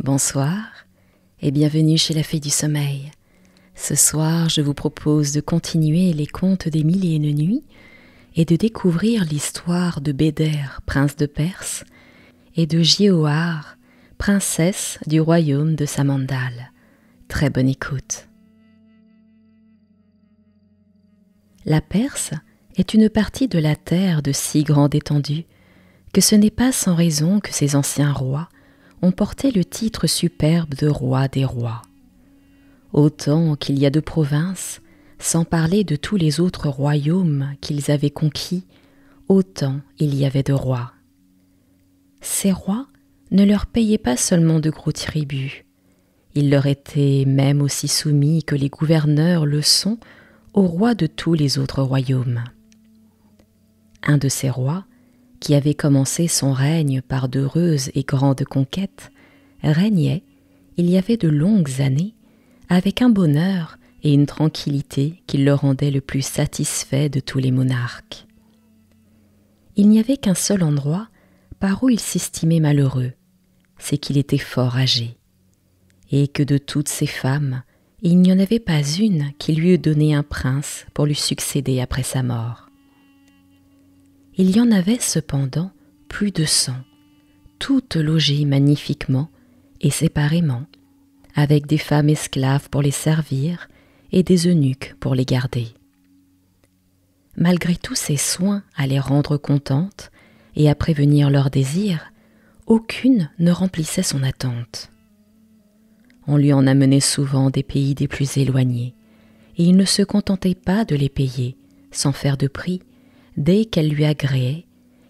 Bonsoir et bienvenue chez la Fée du Sommeil. Ce soir, je vous propose de continuer les contes des mille et nuits et de découvrir l'histoire de Béder, prince de Perse, et de Jéhoar, princesse du royaume de Samandal. Très bonne écoute. La Perse est une partie de la terre de si grande étendue que ce n'est pas sans raison que ces anciens rois ont le titre superbe de roi des rois. Autant qu'il y a de provinces, sans parler de tous les autres royaumes qu'ils avaient conquis, autant il y avait de rois. Ces rois ne leur payaient pas seulement de gros tributs, ils leur étaient même aussi soumis que les gouverneurs le sont aux rois de tous les autres royaumes. Un de ces rois, qui avait commencé son règne par d'heureuses et grandes conquêtes, régnait, il y avait de longues années, avec un bonheur et une tranquillité qui le rendaient le plus satisfait de tous les monarques. Il n'y avait qu'un seul endroit par où il s'estimait malheureux, c'est qu'il était fort âgé, et que de toutes ses femmes, il n'y en avait pas une qui lui eût donné un prince pour lui succéder après sa mort. Il y en avait cependant plus de cent, toutes logées magnifiquement et séparément, avec des femmes esclaves pour les servir et des eunuques pour les garder. Malgré tous ses soins à les rendre contentes et à prévenir leurs désirs, aucune ne remplissait son attente. On lui en amenait souvent des pays des plus éloignés, et il ne se contentait pas de les payer, sans faire de prix, dès qu'elle lui agréait,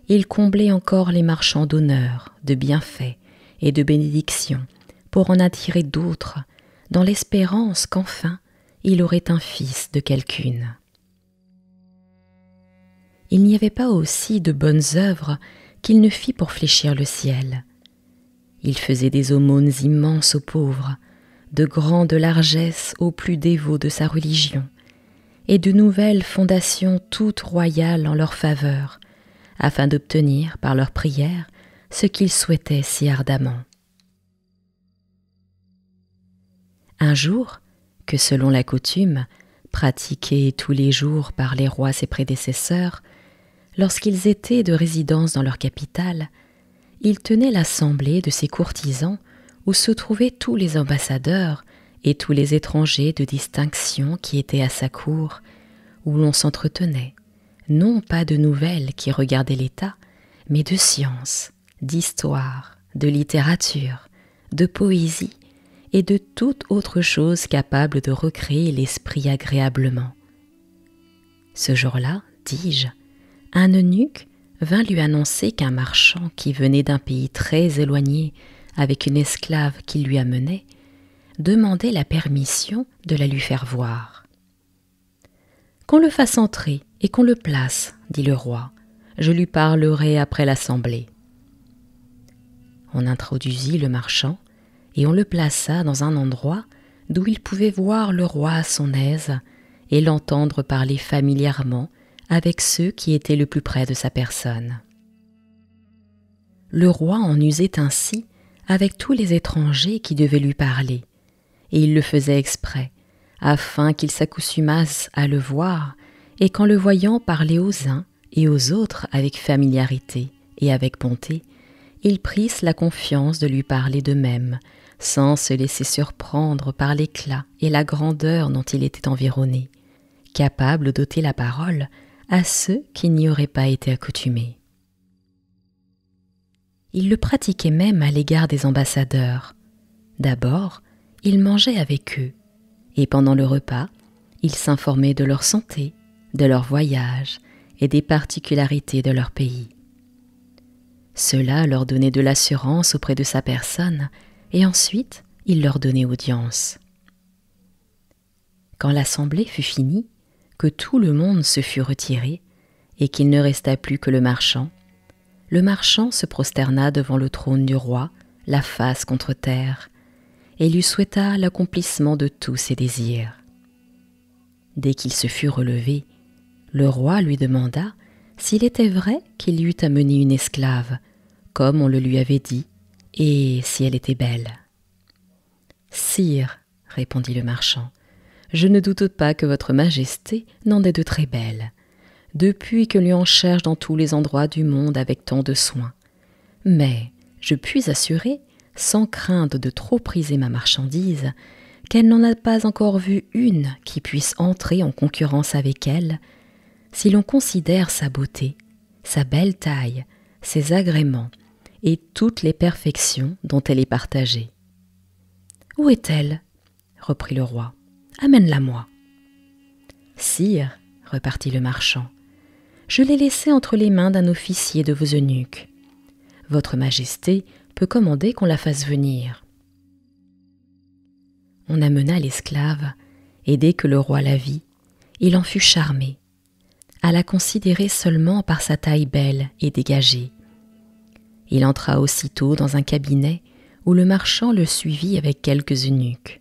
il comblait encore les marchands d'honneur, de bienfaits et de bénédictions, pour en attirer d'autres, dans l'espérance qu'enfin il aurait un fils de quelqu'une. Il n'y avait pas aussi de bonnes œuvres qu'il ne fit pour fléchir le ciel. Il faisait des aumônes immenses aux pauvres, de grandes largesses aux plus dévots de sa religion, et de nouvelles fondations toutes royales en leur faveur, afin d'obtenir par leurs prières ce qu'ils souhaitaient si ardemment. Un jour, que selon la coutume, pratiquée tous les jours par les rois ses prédécesseurs, lorsqu'ils étaient de résidence dans leur capitale, il tenait l'assemblée de ses courtisans où se trouvaient tous les ambassadeurs et tous les étrangers de distinction qui étaient à sa cour, où l'on s'entretenait, non pas de nouvelles qui regardaient l'État, mais de science, d'histoire, de littérature, de poésie et de toute autre chose capable de recréer l'esprit agréablement. Ce jour-là, dis-je, un eunuque vint lui annoncer qu'un marchand qui venait d'un pays très éloigné avec une esclave qui lui amenait, demandait la permission de la lui faire voir. Qu'on le fasse entrer et qu'on le place, dit le roi, je lui parlerai après l'assemblée. On introduisit le marchand et on le plaça dans un endroit d'où il pouvait voir le roi à son aise et l'entendre parler familièrement avec ceux qui étaient le plus près de sa personne. Le roi en usait ainsi avec tous les étrangers qui devaient lui parler, et il le faisait exprès, afin qu'ils s'accoutumassent à le voir, et qu'en le voyant parler aux uns et aux autres avec familiarité et avec bonté, ils prissent la confiance de lui parler d'eux-mêmes, sans se laisser surprendre par l'éclat et la grandeur dont il était environné, capable d'ôter la parole à ceux qui n'y auraient pas été accoutumés. Il le pratiquait même à l'égard des ambassadeurs. D'abord, il mangeait avec eux, et pendant le repas, il s'informait de leur santé, de leur voyage et des particularités de leur pays. Cela leur donnait de l'assurance auprès de sa personne et ensuite il leur donnait audience. Quand l'assemblée fut finie, que tout le monde se fut retiré, et qu'il ne resta plus que le marchand, le marchand se prosterna devant le trône du roi, la face contre terre, et lui souhaita l'accomplissement de tous ses désirs. Dès qu'il se fut relevé, le roi lui demanda s'il était vrai qu'il lui eût amené une esclave, comme on le lui avait dit, et si elle était belle. Sire, répondit le marchand, je ne doute pas que votre majesté n'en ait de très belles, depuis que l'on cherche dans tous les endroits du monde avec tant de soin. Mais je puis assurer, sans craindre de trop priser ma marchandise, qu'elle n'en a pas encore vu une qui puisse entrer en concurrence avec elle, si l'on considère sa beauté, sa belle taille, ses agréments et toutes les perfections dont elle est partagée. Où est-elle? reprit le roi. Amène-la moi. Sire, repartit le marchand, je l'ai laissée entre les mains d'un officier de vos eunuques. Votre Majesté peut commander qu'on la fasse venir. On amena l'esclave, et dès que le roi la vit, il en fut charmé, à la considérer seulement par sa taille belle et dégagée. Il entra aussitôt dans un cabinet où le marchand le suivit avec quelques eunuques.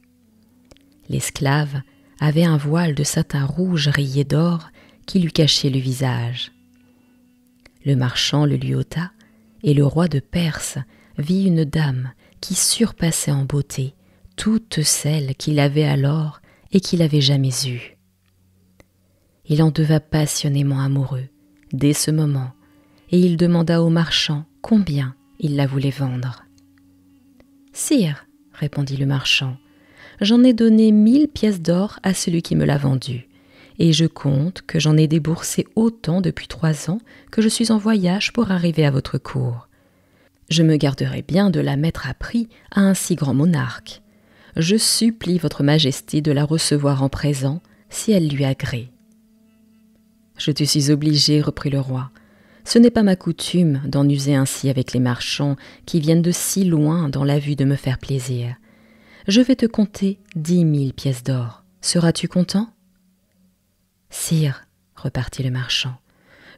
L'esclave avait un voile de satin rouge rayé d'or qui lui cachait le visage. Le marchand le lui ôta, et le roi de Perse vit une dame qui surpassait en beauté toutes celles qu'il avait alors et qu'il avait jamais eues. Il en devint passionnément amoureux dès ce moment, et il demanda au marchand combien il la voulait vendre. Sire, répondit le marchand, j'en ai donné mille pièces d'or à celui qui me l'a vendue, et je compte que j'en ai déboursé autant depuis trois ans que je suis en voyage pour arriver à votre cour. Je me garderai bien de la mettre à prix à un si grand monarque. Je supplie votre majesté de la recevoir en présent, si elle lui agrée. Je te suis obligé, reprit le roi. Ce n'est pas ma coutume d'en user ainsi avec les marchands qui viennent de si loin dans la vue de me faire plaisir. Je vais te compter dix mille pièces d'or. Seras-tu content? Sire, repartit le marchand,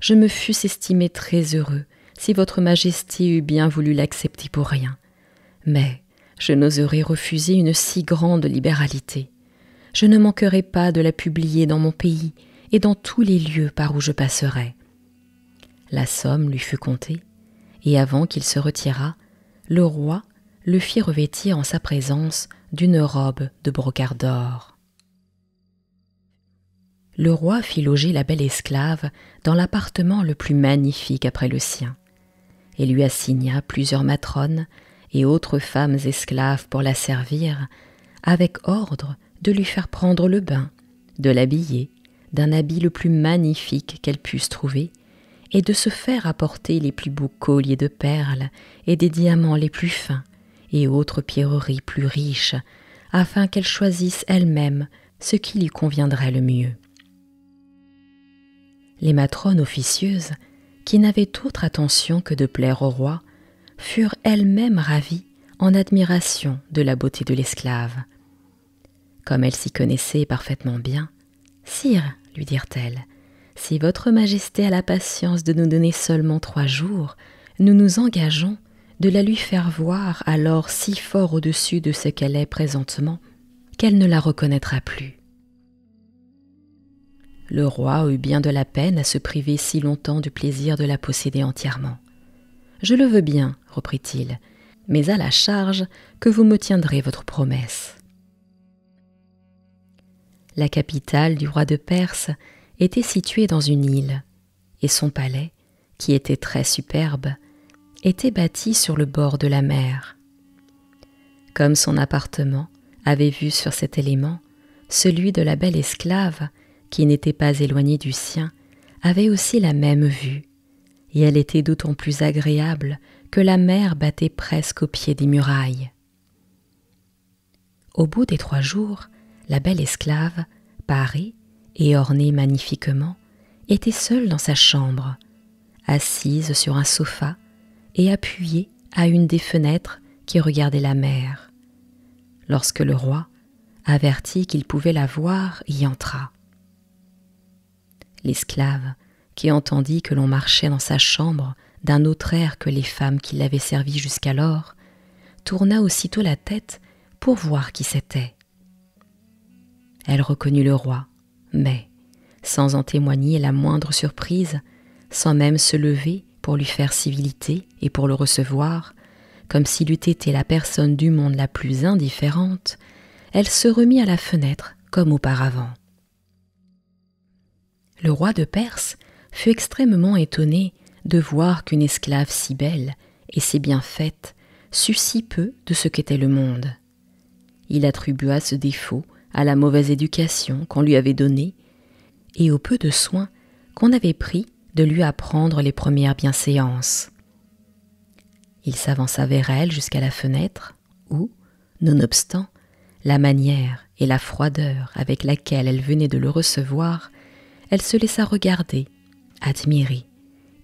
je me fusse estimé très heureux si votre majesté eût bien voulu l'accepter pour rien. Mais je n'oserais refuser une si grande libéralité. Je ne manquerai pas de la publier dans mon pays et dans tous les lieux par où je passerai. La somme lui fut comptée, et avant qu'il se retirât, le roi le fit revêtir en sa présence d'une robe de brocart d'or. Le roi fit loger la belle esclave dans l'appartement le plus magnifique après le sien, et lui assigna plusieurs matrones et autres femmes esclaves pour la servir, avec ordre de lui faire prendre le bain, de l'habiller, d'un habit le plus magnifique qu'elle puisse trouver, et de se faire apporter les plus beaux colliers de perles et des diamants les plus fins, et autres pierreries plus riches, afin qu'elle choisisse elle-même ce qui lui conviendrait le mieux. Les matrones officieuses, qui n'avaient autre attention que de plaire au roi, furent elles-mêmes ravies en admiration de la beauté de l'esclave. Comme elles s'y connaissaient parfaitement bien, Sire, lui dirent-elles, si votre Majesté a la patience de nous donner seulement trois jours, nous nous engageons de la lui faire voir alors si fort au-dessus de ce qu'elle est présentement, qu'elle ne la reconnaîtra plus. Le roi eut bien de la peine à se priver si longtemps du plaisir de la posséder entièrement. Je le veux bien, reprit-il, mais à la charge que vous me tiendrez votre promesse. La capitale du roi de Perse était située dans une île, et son palais, qui était très superbe, était bâti sur le bord de la mer. Comme son appartement avait vu sur cet élément, celui de la belle esclave, qui n'était pas éloigné du sien, avait aussi la même vue, et elle était d'autant plus agréable que la mer battait presque au pied des murailles. Au bout des trois jours, la belle esclave, parée et ornée magnifiquement, était seule dans sa chambre, assise sur un sofa et appuyée à une des fenêtres qui regardaient la mer, lorsque le roi, averti qu'il pouvait la voir, y entra. L'esclave, qui entendit que l'on marchait dans sa chambre d'un autre air que les femmes qui l'avaient servi jusqu'alors, tourna aussitôt la tête pour voir qui c'était. Elle reconnut le roi, mais, sans en témoigner la moindre surprise, sans même se lever pour lui faire civilité et pour le recevoir, comme s'il eût été la personne du monde la plus indifférente, elle se remit à la fenêtre comme auparavant. Le roi de Perse fut extrêmement étonné de voir qu'une esclave si belle et si bien faite sût si peu de ce qu'était le monde. Il attribua ce défaut à la mauvaise éducation qu'on lui avait donnée et au peu de soin qu'on avait pris de lui apprendre les premières bienséances. Il s'avança vers elle jusqu'à la fenêtre, où, nonobstant, la manière et la froideur avec laquelle elle venait de le recevoir, elle se laissa regarder, admirer,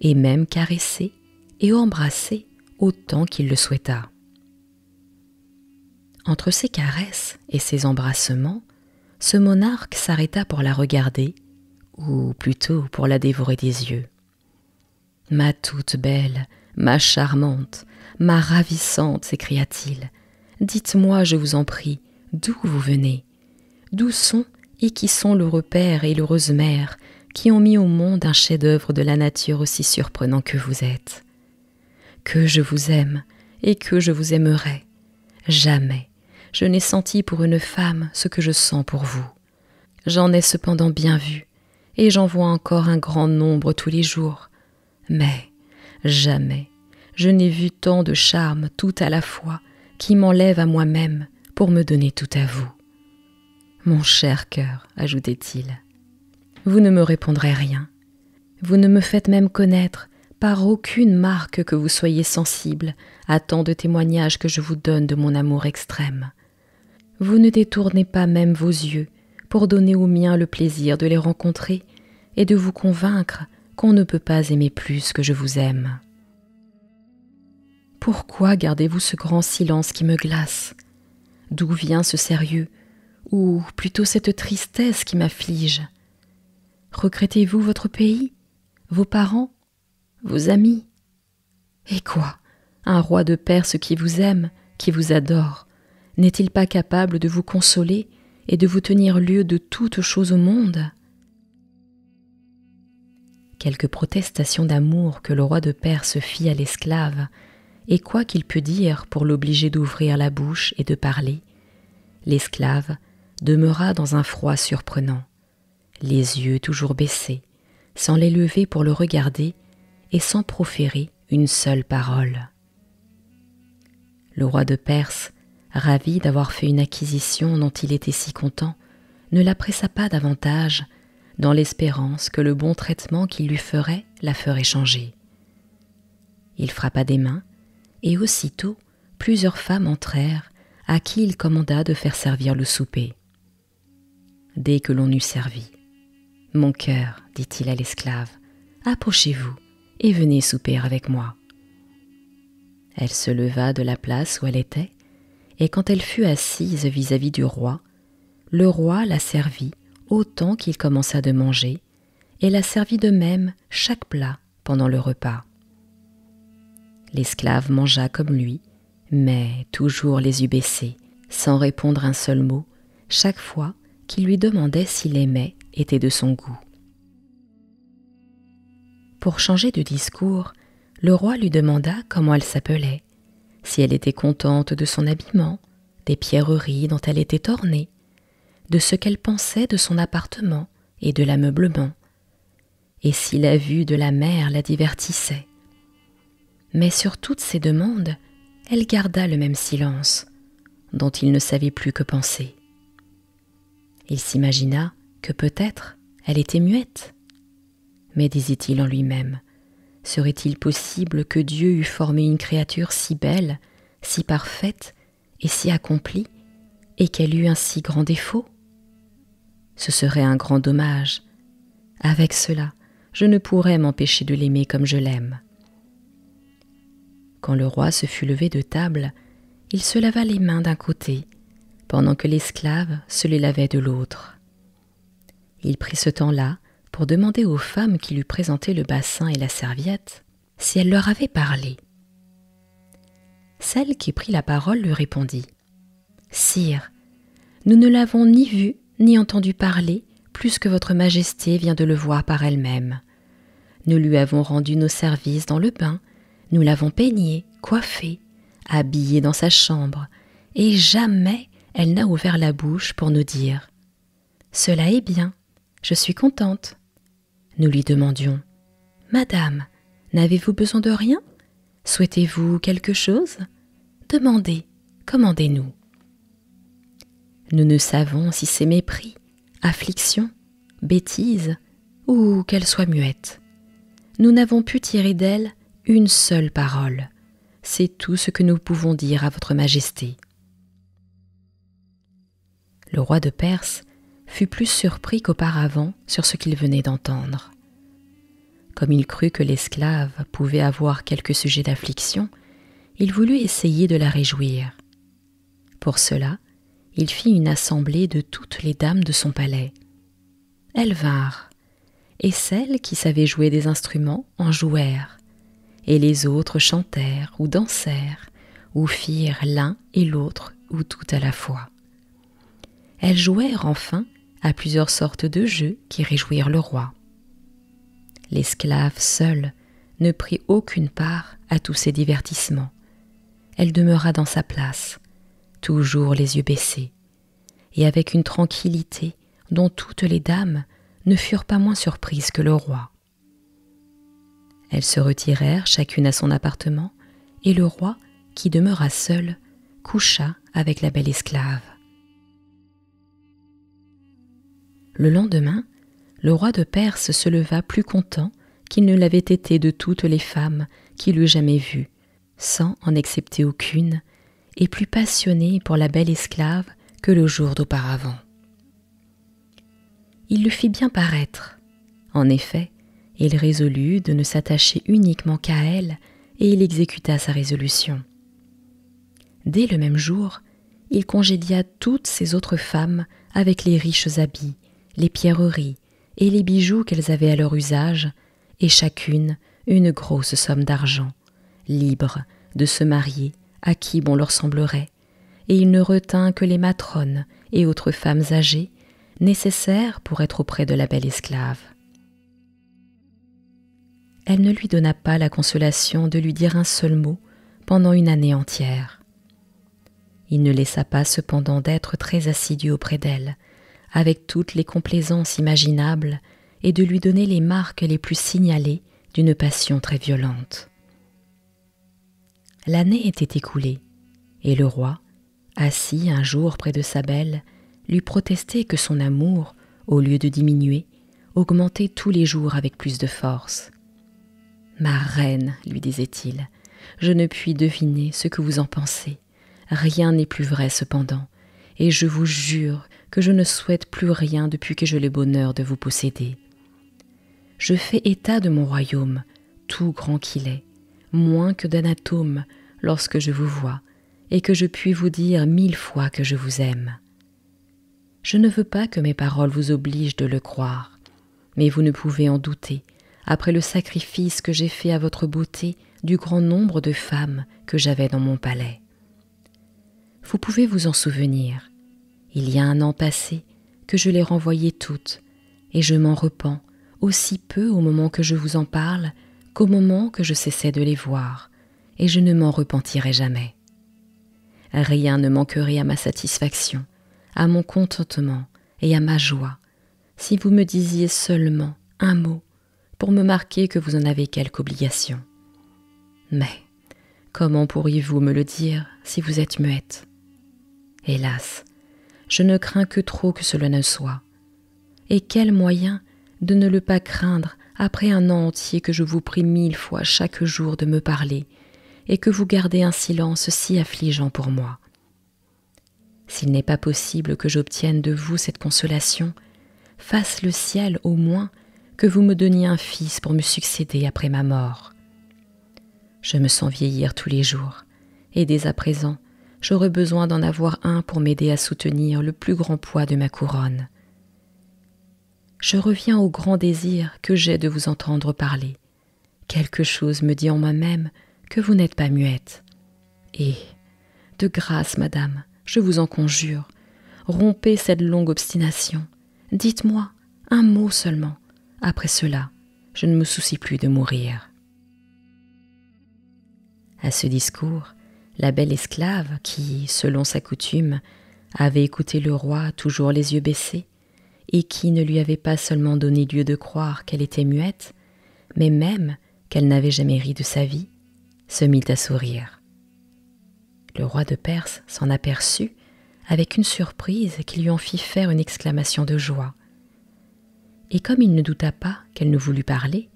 et même caresser et embrasser autant qu'il le souhaita. Entre ses caresses et ses embrassements, ce monarque s'arrêta pour la regarder, ou plutôt pour la dévorer des yeux. Ma toute belle, ma charmante, ma ravissante, s'écria-t-il, dites-moi, je vous en prie, d'où vous venez, d'où sont et qui sont l'heureux père et l'heureuse mère qui ont mis au monde un chef-d'œuvre de la nature aussi surprenant que vous êtes. Que je vous aime et que je vous aimerai. Jamais je n'ai senti pour une femme ce que je sens pour vous. J'en ai cependant bien vu, et j'en vois encore un grand nombre tous les jours. Mais jamais je n'ai vu tant de charme tout à la fois qui m'enlève à moi-même pour me donner tout à vous. Mon cher cœur, ajoutait-il, vous ne me répondrez rien. Vous ne me faites même connaître par aucune marque que vous soyez sensible à tant de témoignages que je vous donne de mon amour extrême. Vous ne détournez pas même vos yeux pour donner aux miens le plaisir de les rencontrer et de vous convaincre qu'on ne peut pas aimer plus que je vous aime. Pourquoi gardez-vous ce grand silence qui me glace? D'où vient ce sérieux, ou plutôt cette tristesse qui m'afflige. Regrettez-vous votre pays, vos parents, vos amis? Et quoi? Un roi de Perse qui vous aime, qui vous adore, n'est-il pas capable de vous consoler et de vous tenir lieu de toutes choses au monde? Quelques protestations d'amour que le roi de Perse fit à l'esclave, et quoi qu'il pût dire pour l'obliger d'ouvrir la bouche et de parler, l'esclave demeura dans un froid surprenant les yeux toujours baissés, sans les lever pour le regarder et sans proférer une seule parole. Le roi de Perse, ravi d'avoir fait une acquisition dont il était si content, ne la pressa pas davantage, dans l'espérance que le bon traitement qu'il lui ferait la ferait changer. Il frappa des mains, et aussitôt plusieurs femmes entrèrent, à qui il commanda de faire servir le souper. Dès que l'on eut servi, mon cœur, dit-il à l'esclave, approchez-vous et venez souper avec moi. Elle se leva de la place où elle était, et quand elle fut assise vis-à-vis du roi, le roi la servit autant qu'il commença de manger, et la servit de même chaque plat pendant le repas. L'esclave mangea comme lui, mais toujours les yeux baissés, sans répondre un seul mot, chaque fois qu'il lui demandait s'il aimait était de son goût. Pour changer de discours, le roi lui demanda comment elle s'appelait, si elle était contente de son habillement, des pierreries dont elle était ornée, de ce qu'elle pensait de son appartement et de l'ameublement, et si la vue de la mer la divertissait. Mais sur toutes ces demandes, elle garda le même silence, dont il ne savait plus que penser. Il s'imagina que peut-être elle était muette. Mais disait-il en lui-même, serait-il possible que Dieu eût formé une créature si belle, si parfaite et si accomplie, et qu'elle eût un si grand défaut? Ce serait un grand dommage. Avec cela, je ne pourrais m'empêcher de l'aimer comme je l'aime. Quand le roi se fut levé de table, il se lava les mains d'un côté, pendant que l'esclave se les lavait de l'autre. Il prit ce temps-là pour demander aux femmes qui lui présentaient le bassin et la serviette si elle leur avait parlé. Celle qui prit la parole lui répondit Sire, nous ne l'avons ni vu ni entendu parler plus que votre Majesté vient de le voir par elle-même. Nous lui avons rendu nos services dans le bain, nous l'avons peigné, coiffé, habillé dans sa chambre, et jamais elle n'a ouvert la bouche pour nous dire Cela est bien, je suis contente. Nous lui demandions Madame, n'avez-vous besoin de rien? Souhaitez-vous quelque chose? Demandez, commandez-nous. Nous ne savons si c'est mépris, affliction, bêtise, ou qu'elle soit muette. Nous n'avons pu tirer d'elle une seule parole. C'est tout ce que nous pouvons dire à votre Majesté. Le roi de Perse fut plus surpris qu'auparavant sur ce qu'il venait d'entendre. Comme il crut que l'esclave pouvait avoir quelque sujet d'affliction, il voulut essayer de la réjouir. Pour cela, il fit une assemblée de toutes les dames de son palais. Elles vinrent, et celles qui savaient jouer des instruments en jouèrent, et les autres chantèrent ou dansèrent, ou firent l'un et l'autre ou tout à la fois. Elles jouèrent enfin à plusieurs sortes de jeux qui réjouirent le roi. L'esclave seule ne prit aucune part à tous ces divertissements. Elle demeura dans sa place, toujours les yeux baissés, et avec une tranquillité dont toutes les dames ne furent pas moins surprises que le roi. Elles se retirèrent chacune à son appartement, et le roi, qui demeura seul, coucha avec la belle esclave. Le lendemain, le roi de Perse se leva plus content qu'il ne l'avait été de toutes les femmes qu'il eût jamais vues, sans en accepter aucune, et plus passionné pour la belle esclave que le jour d'auparavant. Il le fit bien paraître. En effet, il résolut de ne s'attacher uniquement qu'à elle, et il exécuta sa résolution. Dès le même jour, il congédia toutes ses autres femmes avec les riches habits, les pierreries et les bijoux qu'elles avaient à leur usage, et chacune une grosse somme d'argent, libre de se marier à qui bon leur semblerait, et il ne retint que les matrones et autres femmes âgées, nécessaires pour être auprès de la belle esclave. Elle ne lui donna pas la consolation de lui dire un seul mot pendant une année entière. Il ne laissa pas cependant d'être très assidu auprès d'elle, avec toutes les complaisances imaginables, et de lui donner les marques les plus signalées d'une passion très violente. L'année était écoulée, et le roi, assis un jour près de sa belle, lui protestait que son amour, au lieu de diminuer, augmentait tous les jours avec plus de force. Ma reine, lui disait-il, je ne puis deviner ce que vous en pensez. Rien n'est plus vrai cependant, et je vous jure que je ne souhaite plus rien depuis que j'ai le bonheur de vous posséder. Je fais état de mon royaume, tout grand qu'il est, moins que d'un atome lorsque je vous vois, et que je puis vous dire mille fois que je vous aime. Je ne veux pas que mes paroles vous obligent de le croire, mais vous ne pouvez en douter, après le sacrifice que j'ai fait à votre beauté du grand nombre de femmes que j'avais dans mon palais. Vous pouvez vous en souvenir, il y a un an passé que je les renvoyais toutes, et je m'en repens aussi peu au moment que je vous en parle qu'au moment que je cessais de les voir, et je ne m'en repentirai jamais. Rien ne manquerait à ma satisfaction, à mon contentement et à ma joie, si vous me disiez seulement un mot pour me marquer que vous en avez quelque obligation. Mais comment pourriez-vous me le dire si vous êtes muette? Hélas, je ne crains que trop que cela ne soit. Et quel moyen de ne le pas craindre après un an entier que je vous prie mille fois chaque jour de me parler et que vous gardez un silence si affligeant pour moi? S'il n'est pas possible que j'obtienne de vous cette consolation, fasse le ciel au moins que vous me donniez un fils pour me succéder après ma mort. Je me sens vieillir tous les jours, et dès à présent, j'aurais besoin d'en avoir un pour m'aider à soutenir le plus grand poids de ma couronne. Je reviens au grand désir que j'ai de vous entendre parler. Quelque chose me dit en moi-même que vous n'êtes pas muette. Et, de grâce, madame, je vous en conjure, rompez cette longue obstination. Dites-moi un mot seulement. Après cela, je ne me soucie plus de mourir. À ce discours, la belle esclave, qui, selon sa coutume, avait écouté le roi toujours les yeux baissés, et qui ne lui avait pas seulement donné lieu de croire qu'elle était muette, mais même qu'elle n'avait jamais ri de sa vie, se mit à sourire. Le roi de Perse s'en aperçut avec une surprise qui lui en fit faire une exclamation de joie. Et comme il ne douta pas qu'elle ne voulût parler,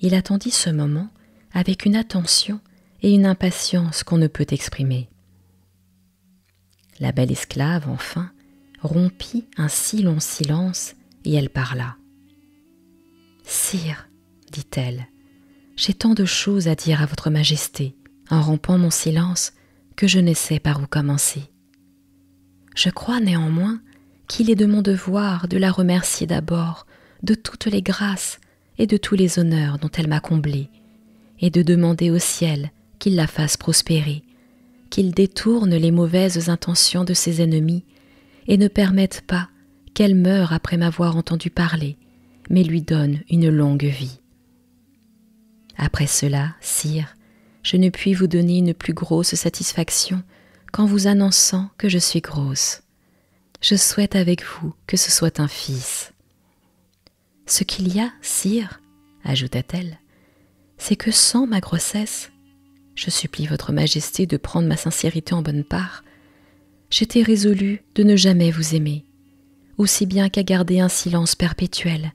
il attendit ce moment avec une attention et une impatience qu'on ne peut exprimer. La belle esclave, enfin, rompit un si long silence et elle parla. Sire, dit-elle, j'ai tant de choses à dire à votre majesté, en rompant mon silence, que je ne sais par où commencer. Je crois néanmoins qu'il est de mon devoir de la remercier d'abord de toutes les grâces et de tous les honneurs dont elle m'a comblée, et de demander au ciel qu'il la fasse prospérer, qu'il détourne les mauvaises intentions de ses ennemis, et ne permette pas qu'elle meure après m'avoir entendu parler, mais lui donne une longue vie. Après cela, sire, je ne puis vous donner une plus grosse satisfaction qu'en vous annonçant que je suis grosse. Je souhaite avec vous que ce soit un fils. Ce qu'il y a, sire, ajouta-t-elle, c'est que sans ma grossesse, je supplie votre majesté de prendre ma sincérité en bonne part, j'étais résolue de ne jamais vous aimer, aussi bien qu'à garder un silence perpétuel,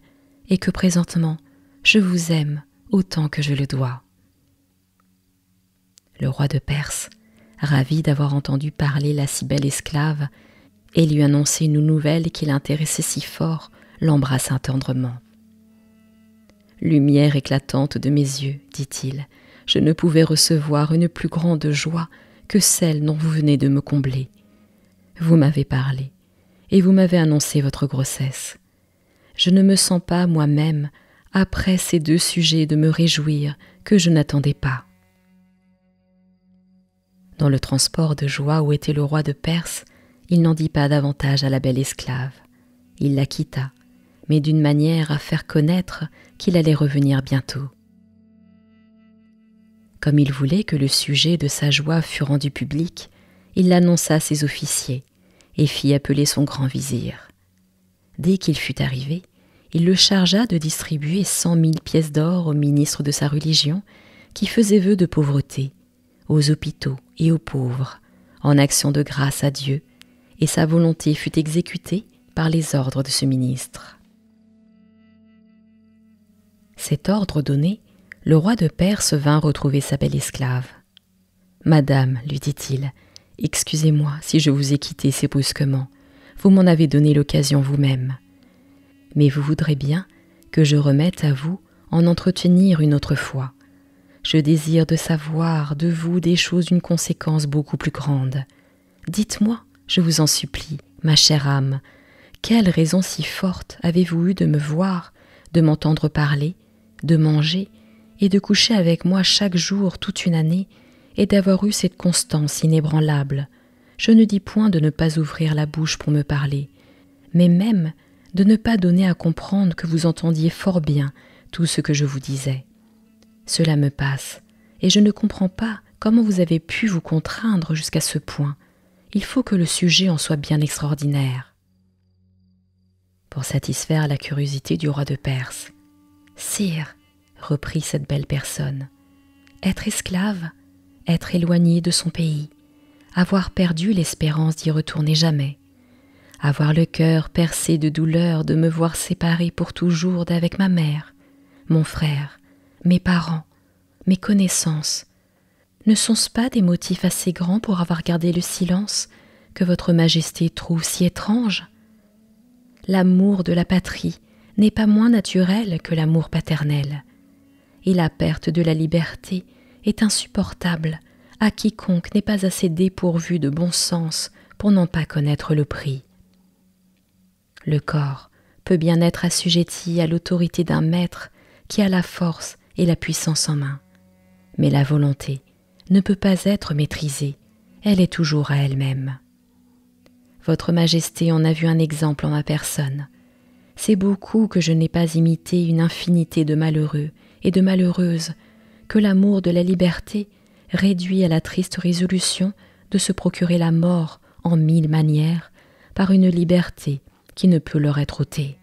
et que présentement je vous aime autant que je le dois. Le roi de Perse, ravi d'avoir entendu parler la si belle esclave, et lui annoncer une nouvelle qui l'intéressait si fort, l'embrassa tendrement. Lumière éclatante de mes yeux, dit-il, je ne pouvais recevoir une plus grande joie que celle dont vous venez de me combler. Vous m'avez parlé, et vous m'avez annoncé votre grossesse. Je ne me sens pas moi-même, après ces deux sujets, de me réjouir que je n'attendais pas. Dans le transport de joie où était le roi de Perse, il n'en dit pas davantage à la belle esclave. Il la quitta, mais d'une manière à faire connaître qu'il allait revenir bientôt. Comme il voulait que le sujet de sa joie fût rendu public, il l'annonça à ses officiers et fit appeler son grand vizir. Dès qu'il fut arrivé, il le chargea de distribuer cent mille pièces d'or aux ministres de sa religion qui faisaient vœu de pauvreté, aux hôpitaux et aux pauvres, en action de grâce à Dieu, et sa volonté fut exécutée par les ordres de ce ministre. Cet ordre donné, le roi de Perse vint retrouver sa belle esclave. Madame, lui dit-il, excusez-moi si je vous ai quitté si brusquement, vous m'en avez donné l'occasion vous-même. Mais vous voudrez bien que je remette à vous en entretenir une autre fois. Je désire de savoir de vous des choses d'une conséquence beaucoup plus grande. Dites-moi, je vous en supplie, ma chère âme, quelle raison si forte avez-vous eu de me voir, de m'entendre parler, de manger et de coucher avec moi chaque jour toute une année, et d'avoir eu cette constance inébranlable. Je ne dis point de ne pas ouvrir la bouche pour me parler, mais même de ne pas donner à comprendre que vous entendiez fort bien tout ce que je vous disais. Cela me passe, et je ne comprends pas comment vous avez pu vous contraindre jusqu'à ce point. Il faut que le sujet en soit bien extraordinaire. Pour satisfaire la curiosité du roi de Perse, Sire, reprit cette belle personne, être esclave, être éloigné de son pays, avoir perdu l'espérance d'y retourner jamais, avoir le cœur percé de douleur de me voir séparé pour toujours d'avec ma mère, mon frère, mes parents, mes connaissances, ne sont-ce pas des motifs assez grands pour avoir gardé le silence que votre Majesté trouve si étrange? L'amour de la patrie n'est pas moins naturel que l'amour paternel, et la perte de la liberté est insupportable à quiconque n'est pas assez dépourvu de bon sens pour n'en pas connaître le prix. Le corps peut bien être assujetti à l'autorité d'un maître qui a la force et la puissance en main, mais la volonté ne peut pas être maîtrisée, elle est toujours à elle-même. Votre Majesté en a vu un exemple en ma personne, c'est beaucoup que je n'ai pas imité une infinité de malheureux et de malheureuses, que l'amour de la liberté réduit à la triste résolution de se procurer la mort en mille manières par une liberté qui ne peut leur être ôtée.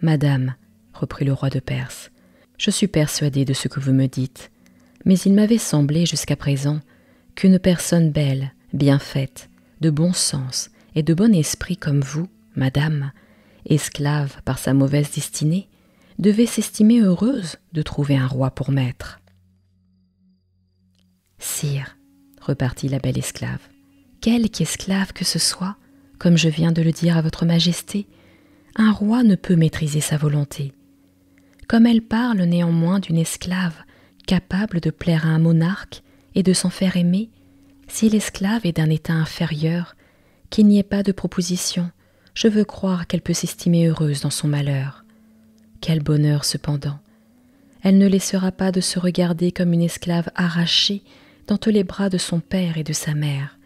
Madame, reprit le roi de Perse, je suis persuadé de ce que vous me dites, mais il m'avait semblé jusqu'à présent qu'une personne belle, bien faite, de bon sens et de bon esprit comme vous, madame, esclave par sa mauvaise destinée, devait s'estimer heureuse de trouver un roi pour maître. Sire, repartit la belle esclave, quelque esclave que ce soit, comme je viens de le dire à votre majesté, un roi ne peut maîtriser sa volonté. Comme elle parle néanmoins d'une esclave capable de plaire à un monarque et de s'en faire aimer, si l'esclave est d'un état inférieur, qu'il n'y ait pas de proposition, je veux croire qu'elle peut s'estimer heureuse dans son malheur. Quel bonheur cependant. Elle ne laissera pas de se regarder comme une esclave arrachée dans tous les bras de son père et de sa mère,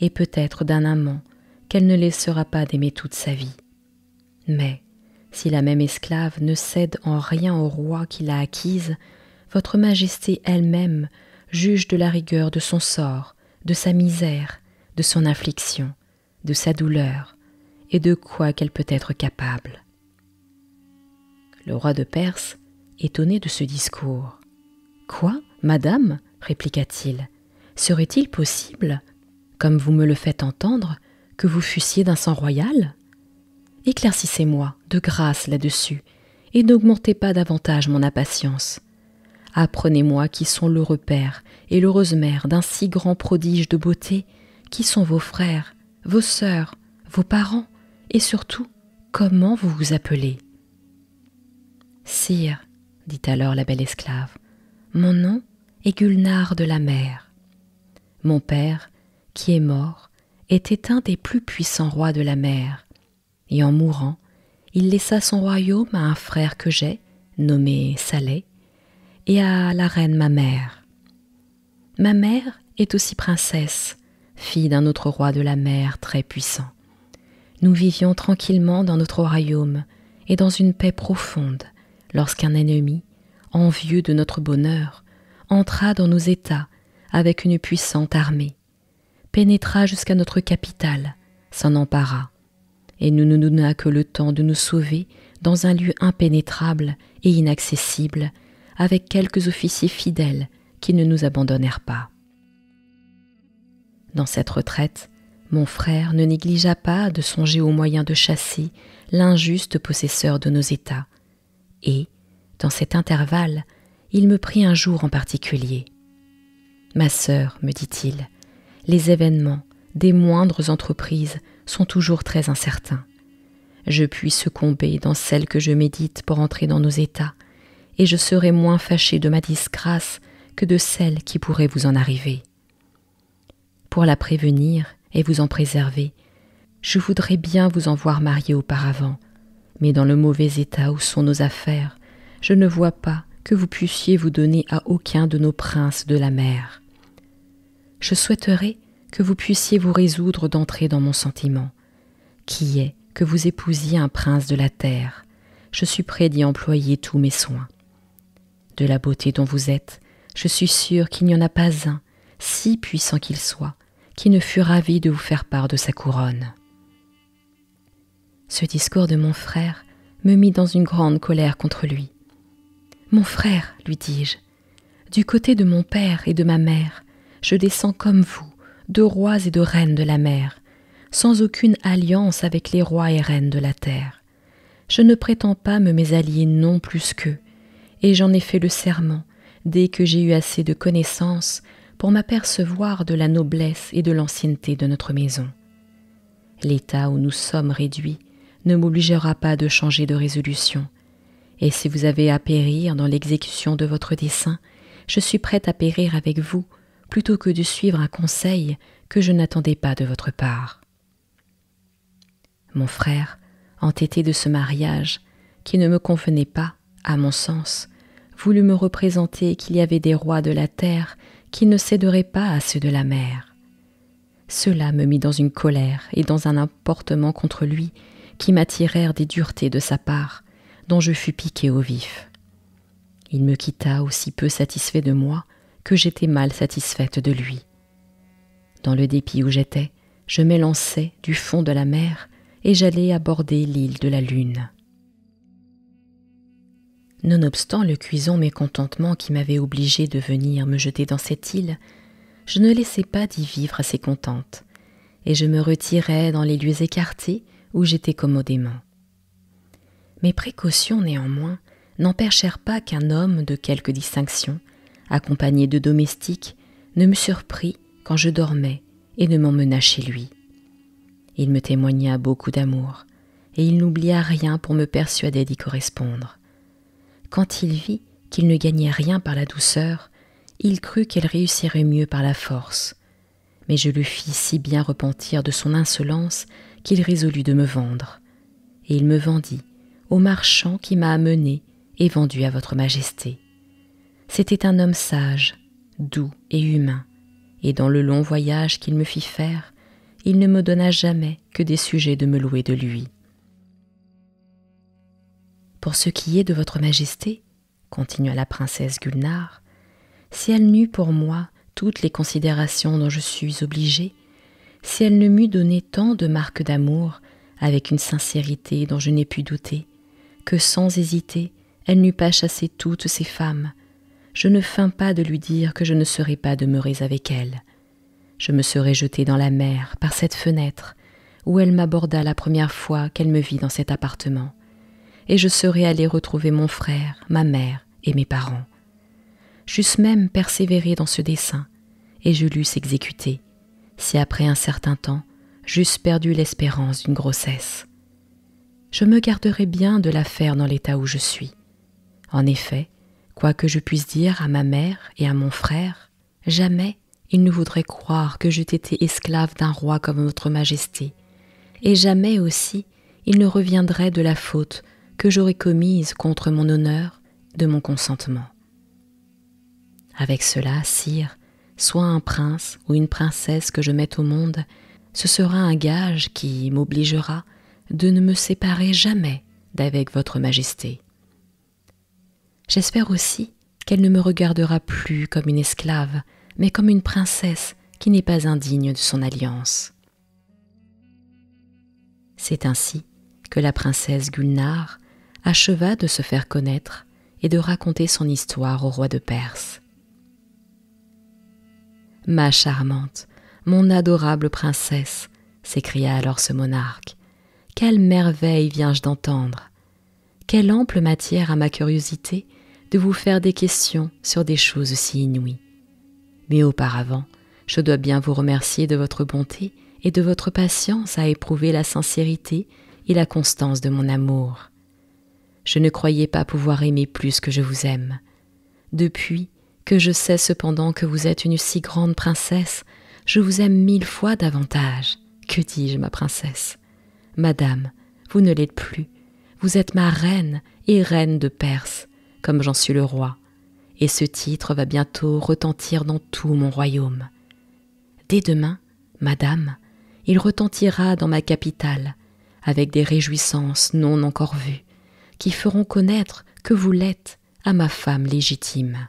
et peut-être d'un amant qu'elle ne laissera pas d'aimer toute sa vie. Mais, si la même esclave ne cède en rien au roi qui l'a acquise, votre Majesté elle-même juge de la rigueur de son sort, de sa misère, de son affliction, de sa douleur, et de quoi qu'elle peut être capable. Le roi de Perse, étonné de ce discours. Quoi, madame? répliqua-t-il, serait-il possible, comme vous me le faites entendre, que vous fussiez d'un sang royal? Éclaircissez-moi, de grâce là-dessus, et n'augmentez pas davantage mon impatience. Apprenez-moi qui sont l'heureux père et l'heureuse mère d'un si grand prodige de beauté, qui sont vos frères, vos sœurs, vos parents, et surtout, comment vous vous appelez? Sire, dit alors la belle esclave, mon nom est Gulnare de la mer. Mon père, qui est mort, était un des plus puissants rois de la mer, et en mourant, il laissa son royaume à un frère que j'ai, nommé Saleh, et à la reine ma mère. Ma mère est aussi princesse, fille d'un autre roi de la mer très puissant. Nous vivions tranquillement dans notre royaume et dans une paix profonde lorsqu'un ennemi, envieux de notre bonheur, entra dans nos États avec une puissante armée, pénétra jusqu'à notre capitale, s'en empara, et ne nous donna que le temps de nous sauver dans un lieu impénétrable et inaccessible avec quelques officiers fidèles qui ne nous abandonnèrent pas. Dans cette retraite, mon frère ne négligea pas de songer aux moyens de chasser l'injuste possesseur de nos États, et, dans cet intervalle, il me prit un jour en particulier. Ma sœur, me dit-il, les événements des moindres entreprises sont toujours très incertains. Je puis succomber dans celle que je médite pour entrer dans nos États, et je serai moins fâché de ma disgrâce que de celle qui pourrait vous en arriver. Pour la prévenir et vous en préserver, je voudrais bien vous en voir marié auparavant, mais dans le mauvais état où sont nos affaires, je ne vois pas que vous puissiez vous donner à aucun de nos princes de la mer. Je souhaiterais que vous puissiez vous résoudre d'entrer dans mon sentiment, qui est que vous épousiez un prince de la terre? Je suis prêt d'y employer tous mes soins de la beauté dont vous êtes, je suis sûre qu'il n'y en a pas un, si puissant qu'il soit, qui ne fût ravi de vous faire part de sa couronne. Ce discours de mon frère me mit dans une grande colère contre lui. Mon frère, lui dis-je, du côté de mon père et de ma mère, je descends comme vous, de rois et de reines de la mer, sans aucune alliance avec les rois et reines de la terre. Je ne prétends pas me mésallier non plus qu'eux, et j'en ai fait le serment dès que j'ai eu assez de connaissances pour m'apercevoir de la noblesse et de l'ancienneté de notre maison. L'état où nous sommes réduits ne m'obligera pas de changer de résolution, et si vous avez à périr dans l'exécution de votre dessein, je suis prête à périr avec vous plutôt que de suivre un conseil que je n'attendais pas de votre part. Mon frère, entêté de ce mariage, qui ne me convenait pas, à mon sens, voulut me représenter qu'il y avait des rois de la terre qui ne céderaient pas à ceux de la mer. Cela me mit dans une colère et dans un emportement contre lui qui m'attirèrent des duretés de sa part, dont je fus piqué au vif. Il me quitta aussi peu satisfait de moi que j'étais mal satisfaite de lui. Dans le dépit où j'étais, je m'élançai du fond de la mer et j'allais aborder l'île de la Lune. Nonobstant le cuison mécontentement qui m'avait obligé de venir me jeter dans cette île, je ne laissais pas d'y vivre assez contente, et je me retirais dans les lieux écartés où j'étais commodément. Mes précautions, néanmoins, n'empêchèrent pas qu'un homme de quelque distinction, accompagné de domestiques, ne me surprit quand je dormais et ne m'emmena chez lui. Il me témoigna beaucoup d'amour, et il n'oublia rien pour me persuader d'y correspondre. Quand il vit qu'il ne gagnait rien par la douceur, il crut qu'elle réussirait mieux par la force. Mais je le fis si bien repentir de son insolence qu'il résolut de me vendre. Et il me vendit au marchand qui m'a amené et vendu à votre majesté. C'était un homme sage, doux et humain, et dans le long voyage qu'il me fit faire, il ne me donna jamais que des sujets de me louer de lui. Pour ce qui est de votre majesté, continua la princesse Gulnare, si elle n'eut pour moi toutes les considérations dont je suis obligée, si elle ne m'eût donné tant de marques d'amour avec une sincérité dont je n'ai pu douter, que sans hésiter elle n'eût pas chassé toutes ces femmes, je ne feins pas de lui dire que je ne serais pas demeurée avec elle. Je me serais jetée dans la mer par cette fenêtre où elle m'aborda la première fois qu'elle me vit dans cet appartement, et je serais allée retrouver mon frère, ma mère et mes parents. J'eusse même persévéré dans ce dessein, et je l'eusse exécuté, si après un certain temps j'eusse perdu l'espérance d'une grossesse. Je me garderai bien de la faire dans l'état où je suis. En effet, Quoi que je puisse dire à ma mère et à mon frère, jamais ils ne voudraient croire que j'eût été esclave d'un roi comme votre majesté, et jamais aussi il ne reviendrait de la faute que j'aurais commise contre mon honneur de mon consentement. Avec cela, sire, soit un prince ou une princesse que je mette au monde, ce sera un gage qui m'obligera de ne me séparer jamais d'avec votre majesté. J'espère aussi qu'elle ne me regardera plus comme une esclave, mais comme une princesse qui n'est pas indigne de son alliance. C'est ainsi que la princesse Gulnare acheva de se faire connaître et de raconter son histoire au roi de Perse. Ma charmante, mon adorable princesse, s'écria alors ce monarque, quelle merveille viens-je d'entendre Quelle ample matière à ma curiosité de vous faire des questions sur des choses si inouïes. Mais auparavant, je dois bien vous remercier de votre bonté et de votre patience à éprouver la sincérité et la constance de mon amour. Je ne croyais pas pouvoir aimer plus que je vous aime. Depuis que je sais cependant que vous êtes une si grande princesse, je vous aime mille fois davantage. Que dis-je, ma princesse? Madame, vous ne l'êtes plus. Vous êtes ma reine et reine de Perse comme j'en suis le roi, et ce titre va bientôt retentir dans tout mon royaume. Dès demain, Madame, il retentira dans ma capitale, avec des réjouissances non encore vues, qui feront connaître que vous l'êtes à ma femme légitime.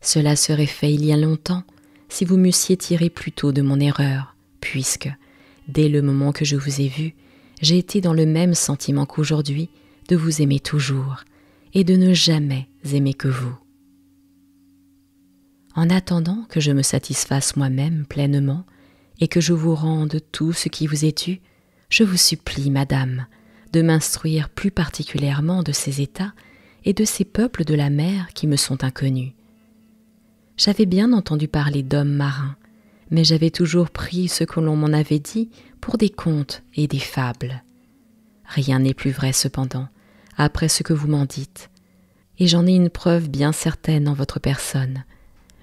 Cela serait fait il y a longtemps si vous m'eussiez tiré plus tôt de mon erreur, puisque, dès le moment que je vous ai vu, j'ai été dans le même sentiment qu'aujourd'hui de vous aimer toujours, et de ne jamais aimer que vous. En attendant que je me satisfasse moi-même pleinement et que je vous rende tout ce qui vous est dû, je vous supplie, Madame, de m'instruire plus particulièrement de ces États et de ces peuples de la mer qui me sont inconnus. J'avais bien entendu parler d'hommes marins, mais j'avais toujours pris ce que l'on m'en avait dit pour des contes et des fables. Rien n'est plus vrai cependant, après ce que vous m'en dites, et j'en ai une preuve bien certaine en votre personne,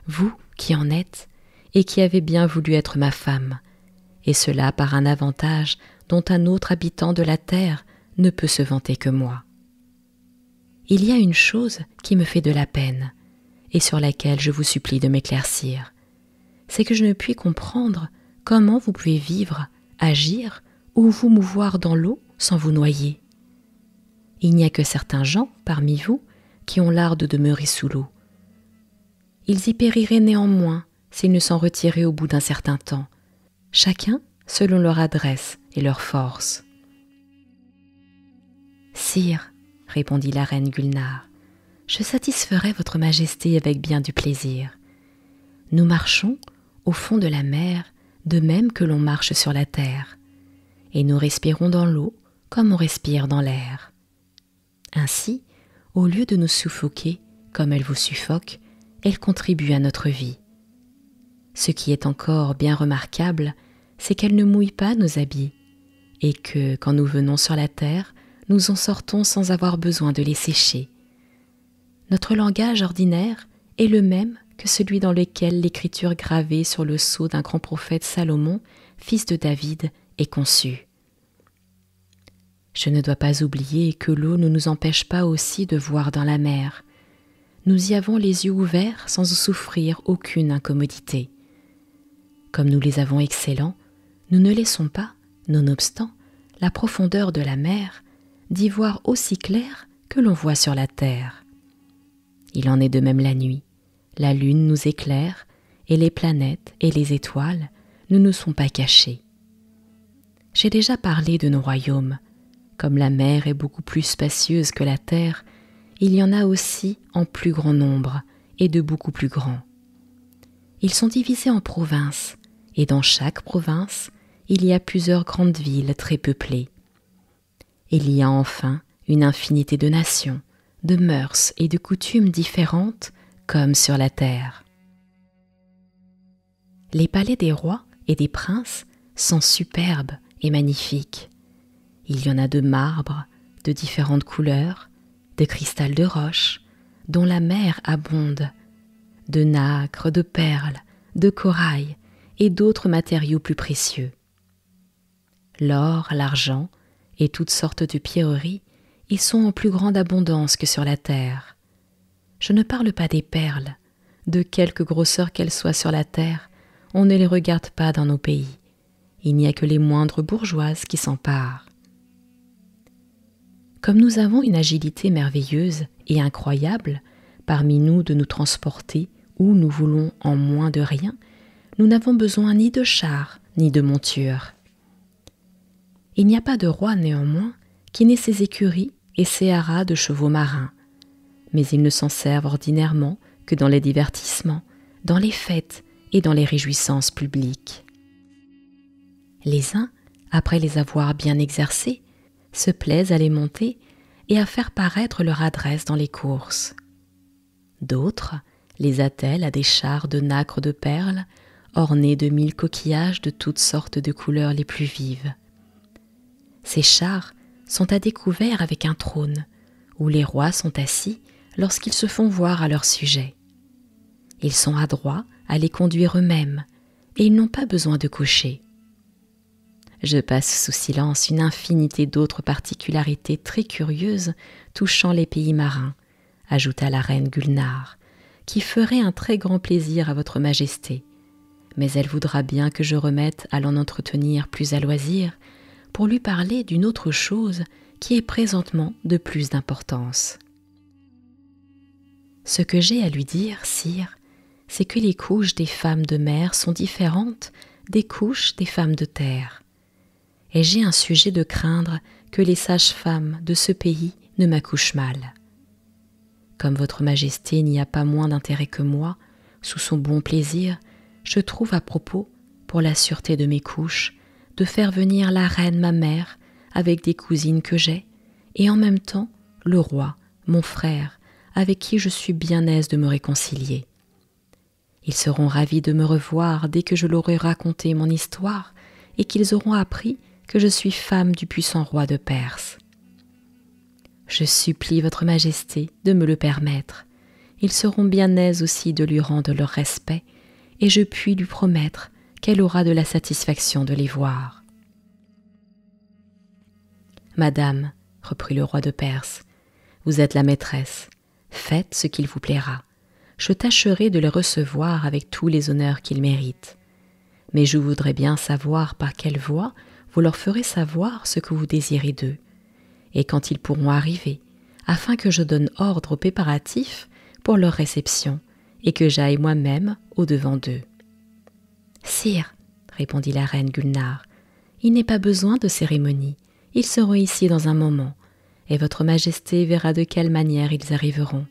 vous qui en êtes, et qui avez bien voulu être ma femme, et cela par un avantage dont un autre habitant de la terre ne peut se vanter que moi. Il y a une chose qui me fait de la peine, et sur laquelle je vous supplie de m'éclaircir, c'est que je ne puis comprendre comment vous pouvez vivre, agir ou vous mouvoir dans l'eau sans vous noyer. Il n'y a que certains gens parmi vous qui ont l'art de demeurer sous l'eau. Ils y périraient néanmoins s'ils ne s'en retiraient au bout d'un certain temps. chacun selon leur adresse et leur force. Sire, répondit la reine Gulnare, je satisferai votre majesté avec bien du plaisir. Nous marchons au fond de la mer de même que l'on marche sur la terre, et nous respirons dans l'eau comme on respire dans l'air. Ainsi, au lieu de nous suffoquer comme elle vous suffoque, elle contribue à notre vie. Ce qui est encore bien remarquable, c'est qu'elle ne mouille pas nos habits, et que, quand nous venons sur la terre, nous en sortons sans avoir besoin de les sécher. Notre langage ordinaire est le même que celui dans lequel l'écriture gravée sur le sceau d'un grand prophète Salomon, fils de David, est conçue. Je ne dois pas oublier que l'eau ne nous empêche pas aussi de voir dans la mer. Nous y avons les yeux ouverts sans souffrir aucune incommodité. Comme nous les avons excellents, nous ne laissons pas, nonobstant, la profondeur de la mer d'y voir aussi clair que l'on voit sur la terre. Il en est de même la nuit. La lune nous éclaire, et les planètes et les étoiles ne nous sont pas cachées. J'ai déjà parlé de nos royaumes. Comme la mer est beaucoup plus spacieuse que la terre, il y en a aussi en plus grand nombre et de beaucoup plus grands. Ils sont divisés en provinces, et dans chaque province, il y a plusieurs grandes villes très peuplées. Il y a enfin une infinité de nations, de mœurs et de coutumes différentes comme sur la terre. Les palais des rois et des princes sont superbes et magnifiques. Il y en a de marbre, de différentes couleurs, de cristal de roche, dont la mer abonde, de nacre, de perles, de corail et d'autres matériaux plus précieux. L'or, l'argent et toutes sortes de pierreries y sont en plus grande abondance que sur la terre. Je ne parle pas des perles, de quelque grosseur qu'elles soient sur la terre, on ne les regarde pas dans nos pays. Il n'y a que les moindres bourgeoises qui s'emparent. Comme nous avons une agilité merveilleuse et incroyable parmi nous de nous transporter où nous voulons en moins de rien, nous n'avons besoin ni de chars ni de montures. Il n'y a pas de roi néanmoins qui n'ait ses écuries et ses haras de chevaux marins, mais ils ne s'en servent ordinairement que dans les divertissements, dans les fêtes et dans les réjouissances publiques. Les uns, après les avoir bien exercés, se plaisent à les monter et à faire paraître leur adresse dans les courses. D'autres les attellent à des chars de nacre de perles, ornés de mille coquillages de toutes sortes de couleurs les plus vives. Ces chars sont à découvert avec un trône, où les rois sont assis lorsqu'ils se font voir à leur sujet. Ils sont adroits à les conduire eux-mêmes, et ils n'ont pas besoin de cocher. Je passe sous silence une infinité d'autres particularités très curieuses touchant les pays marins, ajouta la reine Gulnare, qui ferait un très grand plaisir à votre majesté. Mais elle voudra bien que je remette à l'en entretenir plus à loisir pour lui parler d'une autre chose qui est présentement de plus d'importance. Ce que j'ai à lui dire, sire, c'est que les couches des femmes de mer sont différentes des couches des femmes de terre. Et j'ai un sujet de craindre que les sages-femmes de ce pays ne m'accouchent mal. Comme votre majesté n'y a pas moins d'intérêt que moi, sous son bon plaisir, je trouve à propos, pour la sûreté de mes couches, de faire venir la reine ma mère avec des cousines que j'ai, et en même temps le roi, mon frère, avec qui je suis bien aise de me réconcilier. Ils seront ravis de me revoir dès que je leur aurai raconté mon histoire et qu'ils auront appris que je suis femme du puissant roi de Perse. Je supplie votre majesté de me le permettre. Ils seront bien aises aussi de lui rendre leur respect, et je puis lui promettre qu'elle aura de la satisfaction de les voir? Madame, reprit le roi de Perse, vous êtes la maîtresse, faites ce qu'il vous plaira. Je tâcherai de les recevoir avec tous les honneurs qu'ils méritent. Mais je voudrais bien savoir par quelle voie vous leur ferez savoir ce que vous désirez d'eux, et quand ils pourront arriver, afin que je donne ordre aux préparatifs pour leur réception, et que j'aille moi-même au-devant d'eux. Sire, répondit la reine Gulnare. Il n'est pas besoin de cérémonie. Ils seront ici dans un moment, et votre majesté verra de quelle manière ils arriveront.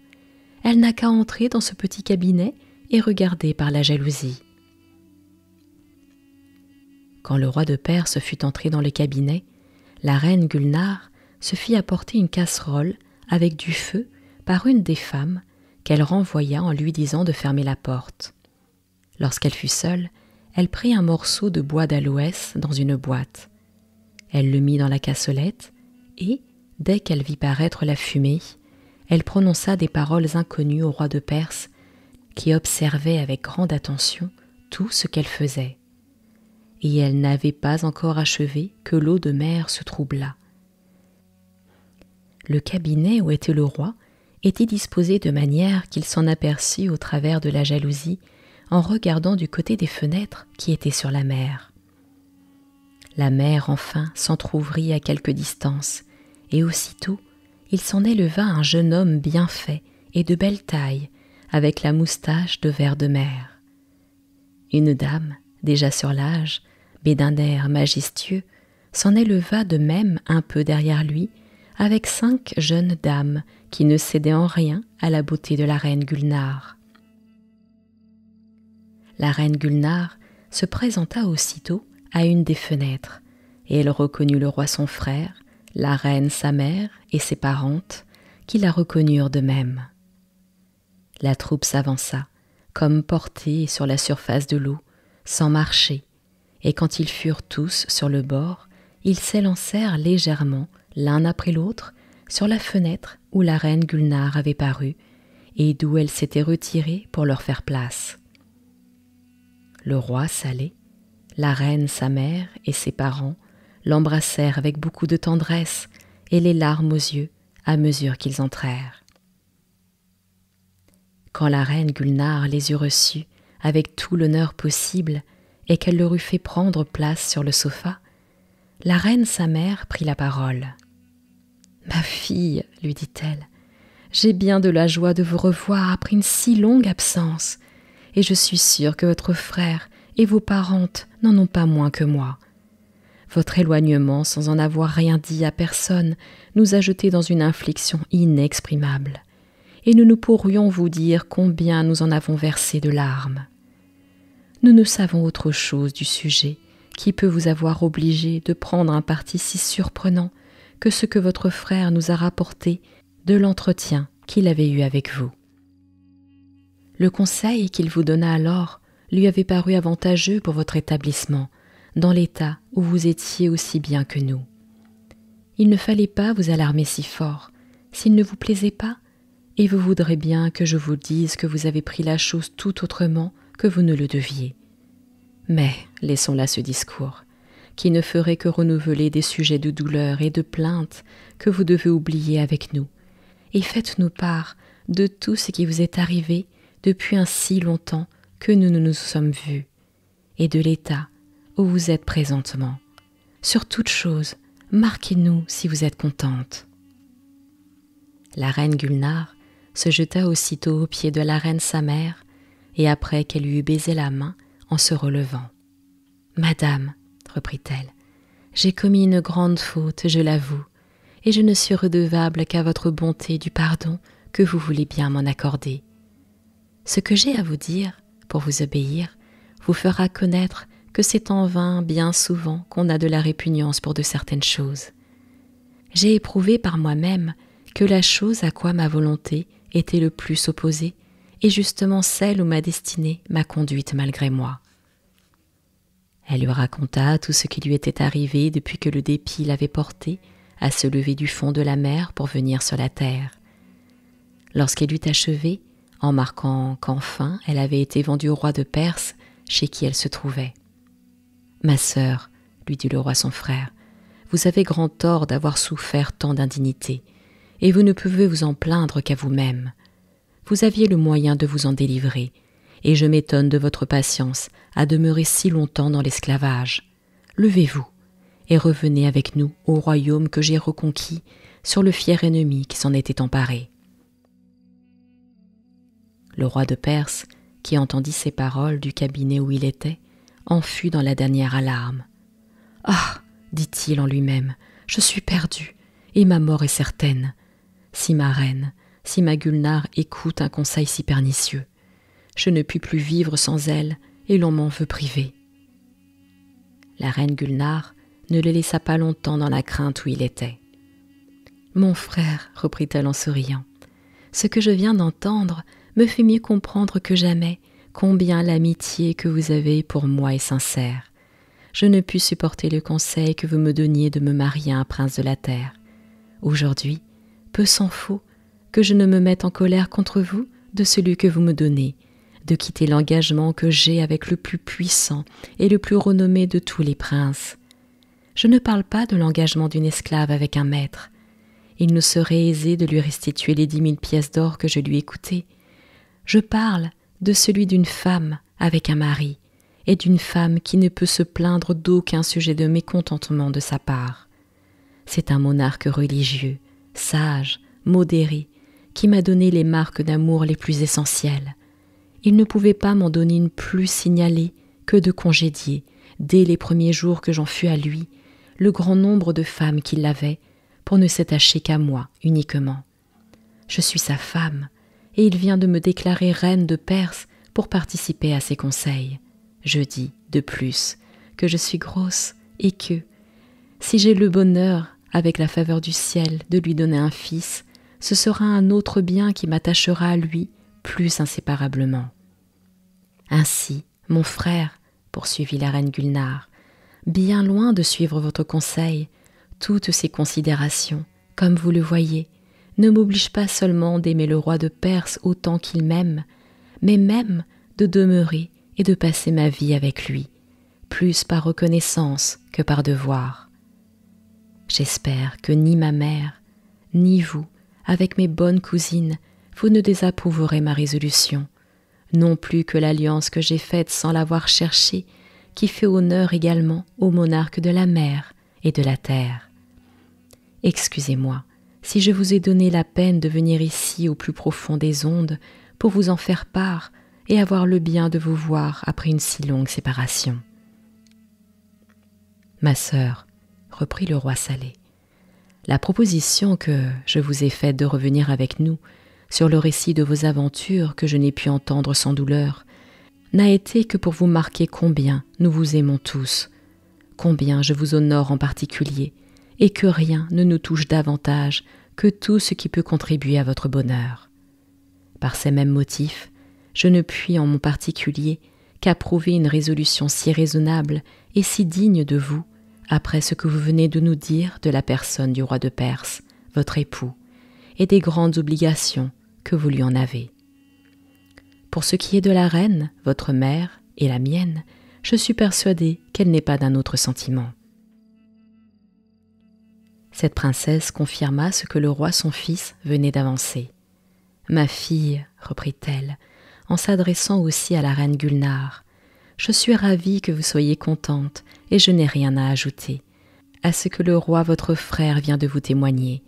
Elle n'a qu'à entrer dans ce petit cabinet et regarder par la jalousie. Quand le roi de Perse fut entré dans le cabinet, la reine Gulnare se fit apporter une casserole avec du feu par une des femmes qu'elle renvoya en lui disant de fermer la porte. Lorsqu'elle fut seule, elle prit un morceau de bois d'aloès dans une boîte. Elle le mit dans la cassolette et, dès qu'elle vit paraître la fumée, elle prononça des paroles inconnues au roi de Perse, qui observait avec grande attention tout ce qu'elle faisait. Et elle n'avait pas encore achevé que l'eau de mer se troubla. Le cabinet où était le roi était disposé de manière qu'il s'en aperçut au travers de la jalousie en regardant du côté des fenêtres qui étaient sur la mer. La mer enfin s'entr'ouvrit à quelque distance, et aussitôt il s'en éleva un jeune homme bien fait et de belle taille, avec la moustache de verre de mer. Une dame, déjà sur l'âge, mais d'un air majestueux, s'en éleva de même un peu derrière lui, avec cinq jeunes dames qui ne cédaient en rien à la beauté de la reine Gulnare. La reine Gulnare se présenta aussitôt à une des fenêtres, et elle reconnut le roi son frère, la reine sa mère et ses parentes, qui la reconnurent de même. La troupe s'avança, comme portée sur la surface de l'eau, sans marcher, et quand ils furent tous sur le bord, ils s'élancèrent légèrement, l'un après l'autre, sur la fenêtre où la reine Gulnare avait paru, et d'où elle s'était retirée pour leur faire place. Le roi Salé, la reine sa mère et ses parents l'embrassèrent avec beaucoup de tendresse et les larmes aux yeux à mesure qu'ils entrèrent. Quand la reine Gulnare les eut reçus avec tout l'honneur possible et qu'elle leur eut fait prendre place sur le sofa, la reine sa mère prit la parole. Ma fille, lui dit-elle, j'ai bien de la joie de vous revoir après une si longue absence, et je suis sûre que votre frère et vos parentes n'en ont pas moins que moi. Votre éloignement, sans en avoir rien dit à personne, nous a jetés dans une infliction inexprimable, et nous ne pourrions vous dire combien nous en avons versé de larmes. Nous ne savons autre chose du sujet qui peut vous avoir obligé de prendre un parti si surprenant que ce que votre frère nous a rapporté de l'entretien qu'il avait eu avec vous. Le conseil qu'il vous donna alors lui avait paru avantageux pour votre établissement, dans l'état où vous étiez aussi bien que nous. Il ne fallait pas vous alarmer si fort. S'il ne vous plaisait pas, et vous voudrez bien que je vous dise que vous avez pris la chose tout autrement que vous ne le deviez. Mais laissons là ce discours, qui ne ferait que renouveler des sujets de douleur et de plainte que vous devez oublier avec nous, et faites-nous part de tout ce qui vous est arrivé depuis un si longtemps que nous ne nous sommes vus, et de l'état où vous êtes présentement. Sur toute chose, marquez-nous si vous êtes contente. La reine Gulnare se jeta aussitôt aux pieds de la reine sa mère, et après qu'elle lui eut baisé la main en se relevant. Madame, reprit-elle, j'ai commis une grande faute, je l'avoue, et je ne suis redevable qu'à votre bonté du pardon que vous voulez bien m'en accorder. Ce que j'ai à vous dire, pour vous obéir, vous fera connaître que c'est en vain bien souvent qu'on a de la répugnance pour de certaines choses. J'ai éprouvé par moi-même que la chose à quoi ma volonté était le plus opposée est justement celle où ma destinée m'a conduite malgré moi. Elle lui raconta tout ce qui lui était arrivé depuis que le dépit l'avait porté à se lever du fond de la mer pour venir sur la terre. Lorsqu'elle eut achevé, en marquant qu'enfin elle avait été vendue au roi de Perse chez qui elle se trouvait. Ma sœur, lui dit le roi son frère, vous avez grand tort d'avoir souffert tant d'indignité, et vous ne pouvez vous en plaindre qu'à vous-même. Vous aviez le moyen de vous en délivrer, et je m'étonne de votre patience à demeurer si longtemps dans l'esclavage. Levez-vous, et revenez avec nous au royaume que j'ai reconquis sur le fier ennemi qui s'en était emparé. Le roi de Perse, qui entendit ces paroles du cabinet où il était, en fut dans la dernière alarme. Ah dit-il en lui-même, je suis perdu, et ma mort est certaine. Si ma reine, si ma Gulnare écoute un conseil si pernicieux, je ne puis plus vivre sans elle, et l'on m'en veut priver. La reine Gulnare ne le laissa pas longtemps dans la crainte où il était. Mon frère, reprit-elle en souriant, ce que je viens d'entendre me fait mieux comprendre que jamais combien l'amitié que vous avez pour moi est sincère. Je ne pus supporter le conseil que vous me donniez de me marier à un prince de la terre. Aujourd'hui, peu s'en faut que je ne me mette en colère contre vous de celui que vous me donnez, de quitter l'engagement que j'ai avec le plus puissant et le plus renommé de tous les princes. Je ne parle pas de l'engagement d'une esclave avec un maître. Il nous serait aisé de lui restituer les dix mille pièces d'or que je lui ai. Je parle de celui d'une femme avec un mari, et d'une femme qui ne peut se plaindre d'aucun sujet de mécontentement de sa part. C'est un monarque religieux, sage, modéré, qui m'a donné les marques d'amour les plus essentielles. Il ne pouvait pas m'en donner une plus signalée que de congédier, dès les premiers jours que j'en fus à lui, le grand nombre de femmes qui l'avaient, pour ne s'attacher qu'à moi uniquement. Je suis sa femme, et il vient de me déclarer reine de Perse pour participer à ses conseils. Je dis, de plus, que je suis grosse et que, si j'ai le bonheur, avec la faveur du ciel, de lui donner un fils, ce sera un autre bien qui m'attachera à lui plus inséparablement. Ainsi, mon frère, poursuivit la reine Gulnare, bien loin de suivre votre conseil, toutes ces considérations, comme vous le voyez, ne m'obligent pas seulement d'aimer le roi de Perse autant qu'il m'aime, mais même de demeurer et de passer ma vie avec lui, plus par reconnaissance que par devoir. J'espère que ni ma mère, ni vous, avec mes bonnes cousines, vous ne désapprouverez ma résolution, non plus que l'alliance que j'ai faite sans l'avoir cherchée, qui fait honneur également au monarque de la mer et de la terre. Excusez-moi si je vous ai donné la peine de venir ici au plus profond des ondes pour vous en faire part et avoir le bien de vous voir après une si longue séparation. Ma sœur, reprit le roi Salé, la proposition que je vous ai faite de revenir avec nous sur le récit de vos aventures que je n'ai pu entendre sans douleur n'a été que pour vous marquer combien nous vous aimons tous, combien je vous honore en particulier, et que rien ne nous touche davantage que tout ce qui peut contribuer à votre bonheur. Par ces mêmes motifs, je ne puis en mon particulier qu'approuver une résolution si raisonnable et si digne de vous, après ce que vous venez de nous dire de la personne du roi de Perse, votre époux, et des grandes obligations que vous lui en avez. Pour ce qui est de la reine, votre mère, et la mienne, je suis persuadée qu'elle n'est pas d'un autre sentiment. Cette princesse confirma ce que le roi son fils venait d'avancer. Ma fille, reprit-elle, en s'adressant aussi à la reine Gulnare, je suis ravie que vous soyez contente, et je n'ai rien à ajouter à ce que le roi votre frère vient de vous témoigner.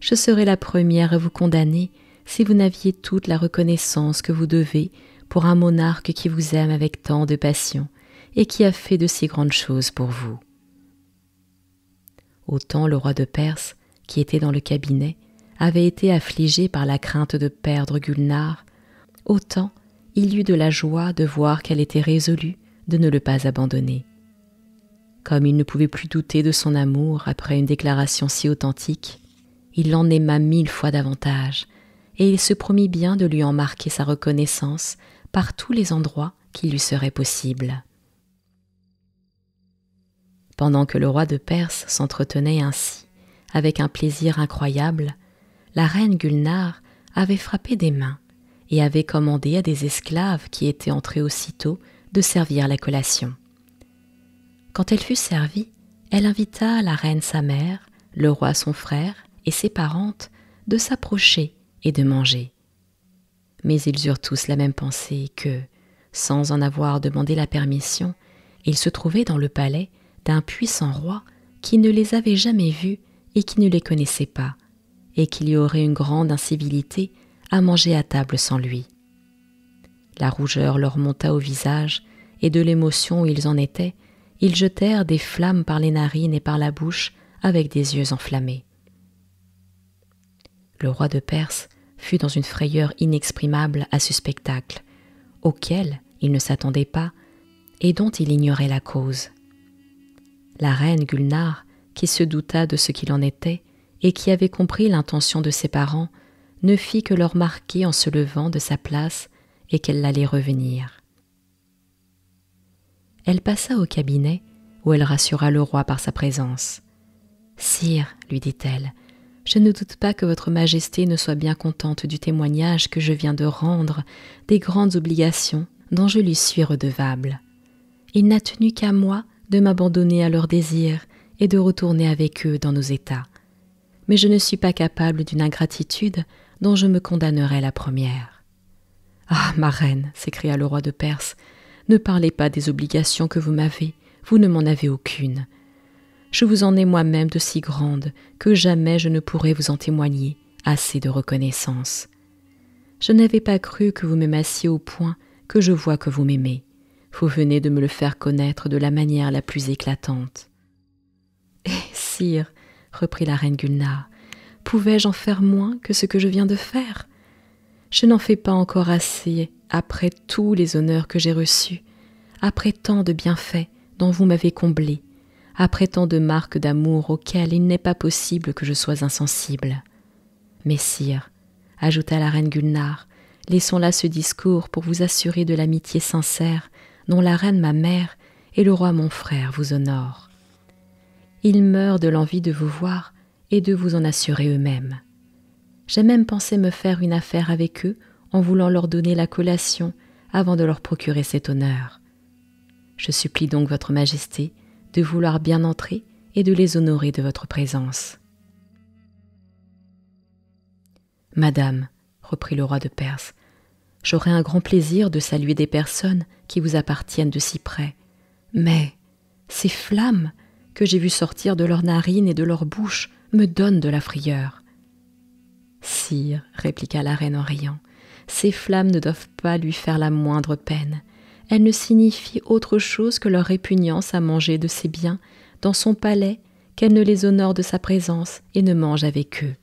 Je serais la première à vous condamner si vous n'aviez toute la reconnaissance que vous devez pour un monarque qui vous aime avec tant de passion et qui a fait de si grandes choses pour vous. Autant le roi de Perse, qui était dans le cabinet, avait été affligé par la crainte de perdre Gulnare, autant il eut de la joie de voir qu'elle était résolue de ne le pas abandonner. Comme il ne pouvait plus douter de son amour après une déclaration si authentique, il l'en aima mille fois davantage, et il se promit bien de lui en marquer sa reconnaissance par tous les endroits qui lui seraient possibles. Pendant que le roi de Perse s'entretenait ainsi, avec un plaisir incroyable, la reine Gulnare avait frappé des mains et avait commandé à des esclaves qui étaient entrés aussitôt de servir la collation. Quand elle fut servie, elle invita la reine sa mère, le roi son frère et ses parentes de s'approcher et de manger. Mais ils eurent tous la même pensée que, sans en avoir demandé la permission, ils se trouvaient dans le palais d'un puissant roi qui ne les avait jamais vus et qui ne les connaissait pas, et qu'il y aurait une grande incivilité à manger à table sans lui. La rougeur leur monta au visage, et de l'émotion où ils en étaient, ils jetèrent des flammes par les narines et par la bouche avec des yeux enflammés. Le roi de Perse fut dans une frayeur inexprimable à ce spectacle, auquel il ne s'attendait pas et dont il ignorait la cause. La reine Gulnare, qui se douta de ce qu'il en était et qui avait compris l'intention de ses parents, ne fit que leur marquer en se levant de sa place et qu'elle allait revenir. Elle passa au cabinet où elle rassura le roi par sa présence. Sire, lui dit-elle, je ne doute pas que votre Majesté ne soit bien contente du témoignage que je viens de rendre des grandes obligations dont je lui suis redevable. Il n'a tenu qu'à moi de m'abandonner à leurs désirs et de retourner avec eux dans nos états. Mais je ne suis pas capable d'une ingratitude dont je me condamnerais la première. Ah, ma reine, s'écria le roi de Perse, ne parlez pas des obligations que vous m'avez, vous ne m'en avez aucune. Je vous en ai moi-même de si grandes que jamais je ne pourrai vous en témoigner assez de reconnaissance. Je n'avais pas cru que vous m'aimassiez au point que je vois que vous m'aimez. Vous venez de me le faire connaître de la manière la plus éclatante. Eh, sire, reprit la reine Gulnare, pouvais-je en faire moins que ce que je viens de faire? Je n'en fais pas encore assez après tous les honneurs que j'ai reçus, après tant de bienfaits dont vous m'avez comblé, après tant de marques d'amour auxquelles il n'est pas possible que je sois insensible. Mais sire, ajouta la reine Gulnare, laissons là ce discours pour vous assurer de l'amitié sincère dont la reine ma mère et le roi mon frère vous honorent. Ils meurent de l'envie de vous voir et de vous en assurer eux-mêmes. J'ai même pensé me faire une affaire avec eux en voulant leur donner la collation avant de leur procurer cet honneur. Je supplie donc votre Majesté de vouloir bien entrer et de les honorer de votre présence. Madame, reprit le roi de Perse, j'aurai un grand plaisir de saluer des personnes qui vous appartiennent de si près. Mais ces flammes que j'ai vues sortir de leurs narines et de leurs bouches me donnent de la frayeur. Sire, répliqua la reine en riant, ces flammes ne doivent pas lui faire la moindre peine. Elles ne signifient autre chose que leur répugnance à manger de ses biens dans son palais qu'elle ne les honore de sa présence et ne mange avec eux.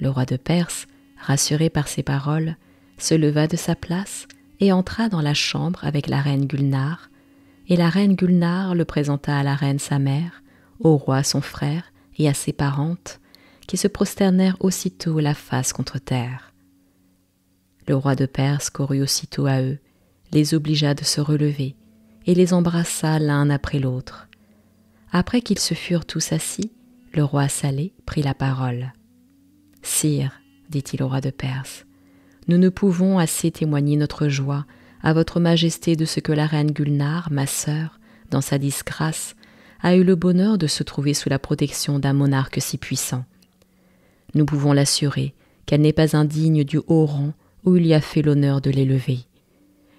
Le roi de Perse, rassuré par ces paroles, se leva de sa place et entra dans la chambre avec la reine Gulnare, et la reine Gulnare le présenta à la reine sa mère, au roi son frère et à ses parentes, qui se prosternèrent aussitôt la face contre terre. Le roi de Perse courut aussitôt à eux, les obligea de se relever, et les embrassa l'un après l'autre. Après qu'ils se furent tous assis, le roi Salé prit la parole. Sire, dit-il au roi de Perse, nous ne pouvons assez témoigner notre joie à votre majesté de ce que la reine Gulnare, ma sœur, dans sa disgrâce, a eu le bonheur de se trouver sous la protection d'un monarque si puissant. Nous pouvons l'assurer qu'elle n'est pas indigne du haut rang où il y a fait l'honneur de l'élever.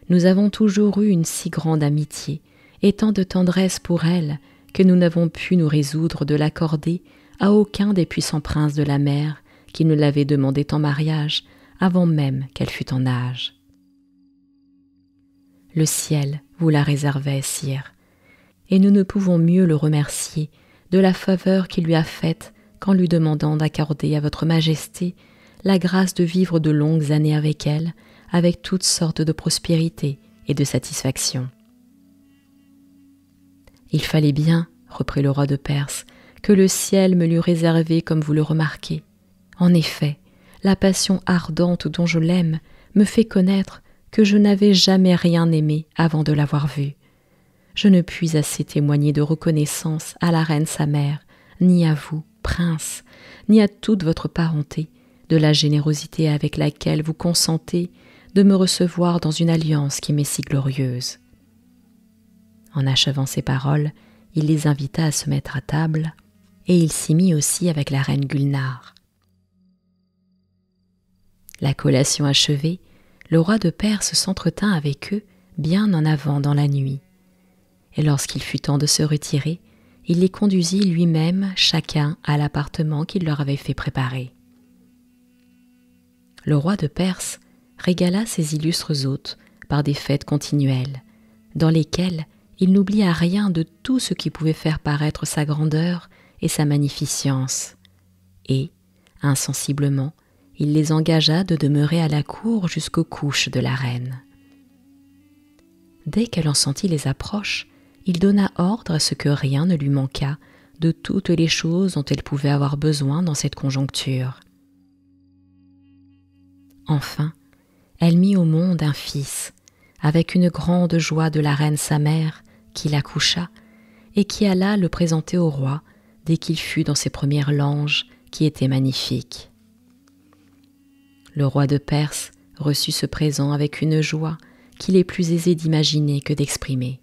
Nous avons toujours eu une si grande amitié et tant de tendresse pour elle que nous n'avons pu nous résoudre de l'accorder à aucun des puissants princes de la mer qui ne l'avaient demandé en mariage avant même qu'elle fût en âge. Le ciel vous la réservait, sire, et nous ne pouvons mieux le remercier de la faveur qu'il lui a faite qu'en lui demandant d'accorder à votre majesté la grâce de vivre de longues années avec elle, avec toutes sortes de prospérité et de satisfaction. Il fallait bien, reprit le roi de Perse, que le ciel me l'eût réservé comme vous le remarquez. En effet, la passion ardente dont je l'aime me fait connaître que je n'avais jamais rien aimé avant de l'avoir vue. Je ne puis assez témoigner de reconnaissance à la reine sa mère, ni à vous, prince, ni à toute votre parenté, de la générosité avec laquelle vous consentez de me recevoir dans une alliance qui m'est si glorieuse. En achevant ces paroles, il les invita à se mettre à table, et il s'y mit aussi avec la reine Gulnare. La collation achevée, le roi de Perse s'entretint avec eux bien en avant dans la nuit. Et lorsqu'il fut temps de se retirer, il les conduisit lui-même chacun à l'appartement qu'il leur avait fait préparer le roi de Perse régala ses illustres hôtes par des fêtes continuelles, dans lesquelles il n'oublia rien de tout ce qui pouvait faire paraître sa grandeur et sa magnificence, et, insensiblement, il les engagea de demeurer à la cour jusqu'aux couches de la reine. Dès qu'elle en sentit les approches, il donna ordre à ce que rien ne lui manquât de toutes les choses dont elle pouvait avoir besoin dans cette conjoncture. Enfin, elle mit au monde un fils, avec une grande joie de la reine sa mère, qui l'accoucha, et qui alla le présenter au roi dès qu'il fut dans ses premières langes, qui étaient magnifiques. Le roi de Perse reçut ce présent avec une joie qu'il est plus aisé d'imaginer que d'exprimer.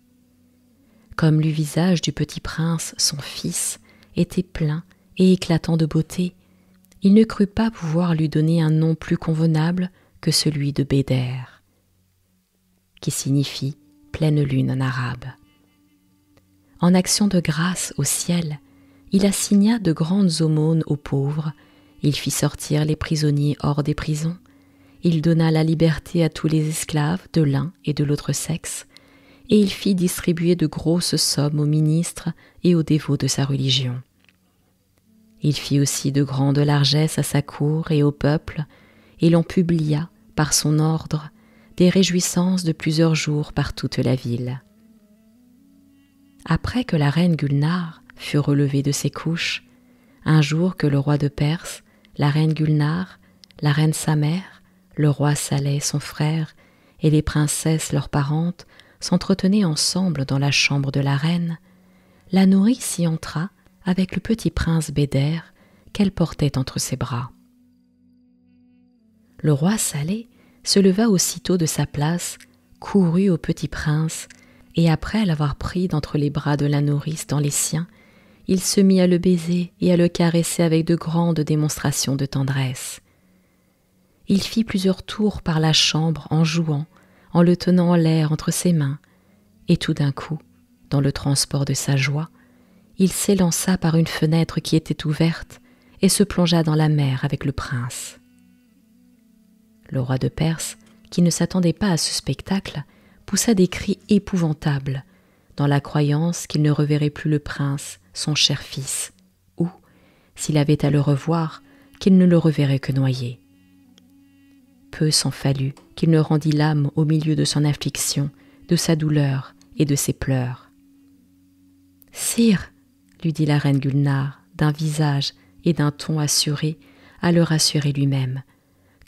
Comme le visage du petit prince, son fils, était plein et éclatant de beauté, il ne crut pas pouvoir lui donner un nom plus convenable que celui de Béder, qui signifie pleine lune en arabe. En action de grâce au ciel, il assigna de grandes aumônes aux pauvres, il fit sortir les prisonniers hors des prisons, il donna la liberté à tous les esclaves de l'un et de l'autre sexe, et il fit distribuer de grosses sommes aux ministres et aux dévots de sa religion. Il fit aussi de grandes largesses à sa cour et au peuple, et l'on publia, par son ordre, des réjouissances de plusieurs jours par toute la ville. Après que la reine Gulnar fut relevée de ses couches, un jour que le roi de Perse, la reine Gulnar, la reine sa mère, le roi Saleh son frère, et les princesses leurs parentes s'entretenaient ensemble dans la chambre de la reine, la nourrice y entra avec le petit prince Béder qu'elle portait entre ses bras. Le roi Salé se leva aussitôt de sa place, courut au petit prince, et après l'avoir pris d'entre les bras de la nourrice dans les siens, il se mit à le baiser et à le caresser avec de grandes démonstrations de tendresse. Il fit plusieurs tours par la chambre en jouant, en le tenant en l'air entre ses mains, et tout d'un coup, dans le transport de sa joie, il s'élança par une fenêtre qui était ouverte et se plongea dans la mer avec le prince. Le roi de Perse, qui ne s'attendait pas à ce spectacle, poussa des cris épouvantables, dans la croyance qu'il ne reverrait plus le prince, son cher fils, ou, s'il avait à le revoir, qu'il ne le reverrait que noyé. Peu s'en fallut qu'il ne rendit l'âme au milieu de son affliction, de sa douleur et de ses pleurs. Sire, lui dit la reine Gulnare, d'un visage et d'un ton assuré, à le rassurer lui-même,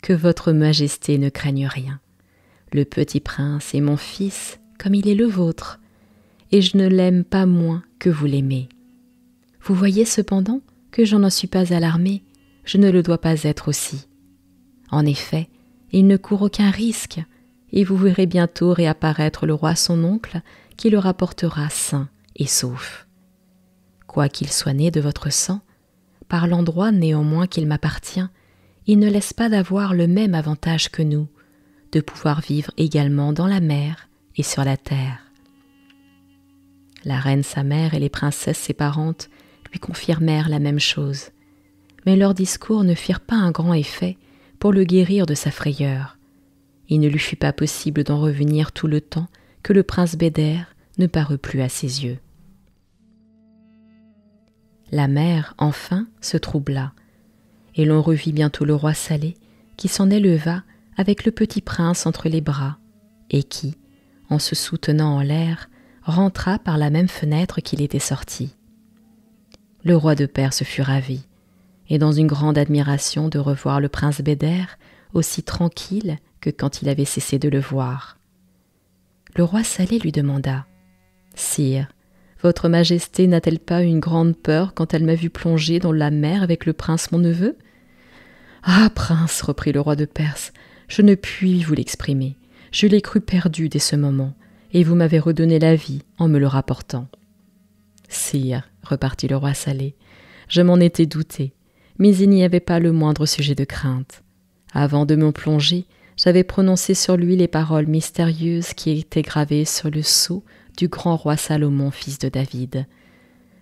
que votre majesté ne craigne rien. Le petit prince est mon fils comme il est le vôtre, et je ne l'aime pas moins que vous l'aimez. Vous voyez cependant que je n'en suis pas alarmée, je ne le dois pas être aussi. En effet, il ne court aucun risque, et vous verrez bientôt réapparaître le roi son oncle, qui le rapportera sain et sauf quoiqu'il soit né de votre sang, par l'endroit néanmoins qu'il m'appartient, il ne laisse pas d'avoir le même avantage que nous, de pouvoir vivre également dans la mer et sur la terre. La reine sa mère et les princesses ses parentes lui confirmèrent la même chose, mais leurs discours ne firent pas un grand effet pour le guérir de sa frayeur. Il ne lui fut pas possible d'en revenir tout le temps que le prince Béder ne parut plus à ses yeux. La mer, enfin, se troubla, et l'on revit bientôt le roi Salé, qui s'en éleva avec le petit prince entre les bras, et qui, en se soutenant en l'air, rentra par la même fenêtre qu'il était sorti. Le roi de Perse fut ravi, et dans une grande admiration de revoir le prince Béder aussi tranquille que quand il avait cessé de le voir. Le roi Salé lui demanda Sire, votre Majesté n'a-t-elle pas une grande peur quand elle m'a vu plonger dans la mer avec le prince mon neveu Ah, prince, reprit le roi de Perse, je ne puis vous l'exprimer. Je l'ai cru perdu dès ce moment, et vous m'avez redonné la vie en me le rapportant. Sire, repartit le roi Salé, je m'en étais douté, mais il n'y avait pas le moindre sujet de crainte. Avant de me plonger, j'avais prononcé sur lui les paroles mystérieuses qui étaient gravées sur le sceau du grand roi Salomon, fils de David.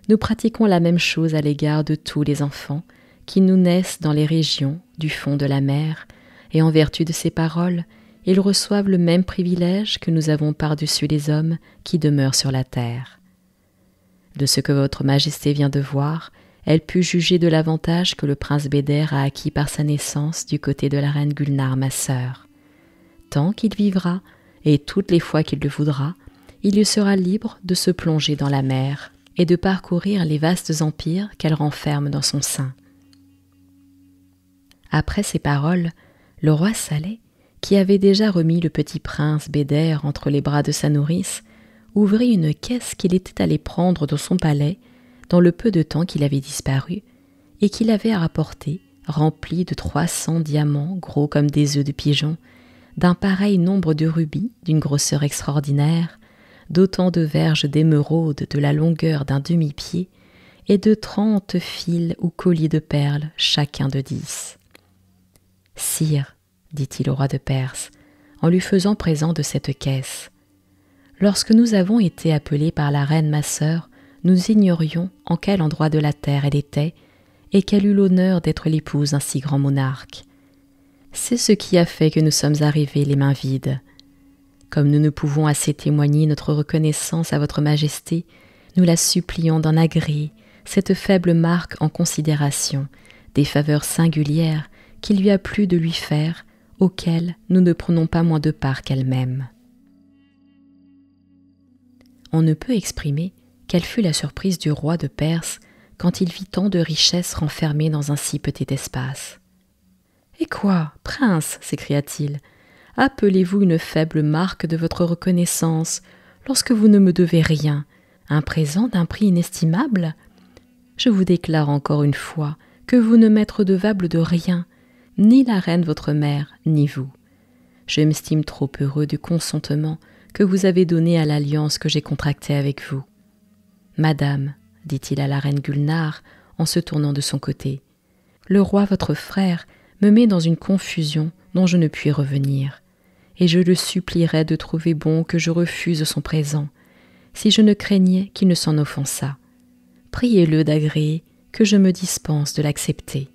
Nous pratiquons la même chose à l'égard de tous les enfants qui nous naissent dans les régions du fond de la mer, et en vertu de ces paroles, ils reçoivent le même privilège que nous avons par-dessus les hommes qui demeurent sur la terre. De ce que votre Majesté vient de voir, elle put juger de l'avantage que le prince Béder a acquis par sa naissance du côté de la reine Gulnar, ma sœur. Tant qu'il vivra, et toutes les fois qu'il le voudra, il lui sera libre de se plonger dans la mer et de parcourir les vastes empires qu'elle renferme dans son sein. Après ces paroles, le roi Saleh, qui avait déjà remis le petit prince Béder entre les bras de sa nourrice, ouvrit une caisse qu'il était allé prendre dans son palais dans le peu de temps qu'il avait disparu, et qu'il avait rapporté, rempli de trois cents diamants gros comme des œufs de pigeon, d'un pareil nombre de rubis d'une grosseur extraordinaire, d'autant de verges d'émeraude de la longueur d'un demi-pied, et de trente fils ou colliers de perles, chacun de dix. Sire, dit-il au roi de Perse, en lui faisant présent de cette caisse, lorsque nous avons été appelés par la reine ma sœur, nous ignorions en quel endroit de la terre elle était, et qu'elle eut l'honneur d'être l'épouse d'un si grand monarque. C'est ce qui a fait que nous sommes arrivés les mains vides. Comme nous ne pouvons assez témoigner notre reconnaissance à votre Majesté, nous la supplions d'en agréer cette faible marque en considération des faveurs singulières qu'il lui a plu de lui faire, auxquelles nous ne prenons pas moins de part qu'elle-même. On ne peut exprimer quelle fut la surprise du roi de Perse quand il vit tant de richesses renfermées dans un si petit espace. Et quoi, prince? s'écria-t-il, appelez-vous une faible marque de votre reconnaissance lorsque vous ne me devez rien, un présent d'un prix inestimable Je vous déclare encore une fois que vous ne m'êtes redevable de rien, ni la reine votre mère, ni vous. Je m'estime trop heureux du consentement que vous avez donné à l'alliance que j'ai contractée avec vous. Madame, dit-il à la reine Gulnare en se tournant de son côté, le roi votre frère me met dans une confusion dont je ne puis revenir, et je le supplierais de trouver bon que je refuse son présent, si je ne craignais qu'il ne s'en offensât. Priez-le d'agréer que je me dispense de l'accepter.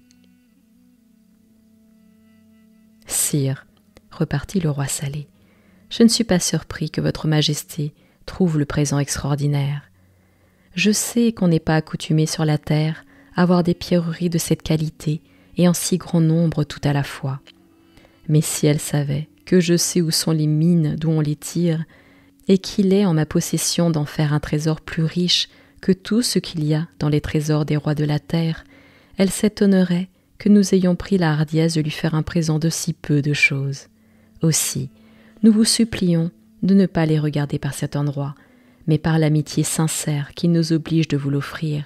Sire, repartit le roi Salé, je ne suis pas surpris que votre Majesté trouve le présent extraordinaire. Je sais qu'on n'est pas accoutumé sur la terre à voir des pierreries de cette qualité et en si grand nombre tout à la fois. Mais si elle savait que je sais où sont les mines d'où on les tire, et qu'il est en ma possession d'en faire un trésor plus riche que tout ce qu'il y a dans les trésors des rois de la terre, elle s'étonnerait que nous ayons pris la hardiesse de lui faire un présent de si peu de choses. Aussi, nous vous supplions de ne pas les regarder par cet endroit, mais par l'amitié sincère qui nous oblige de vous l'offrir,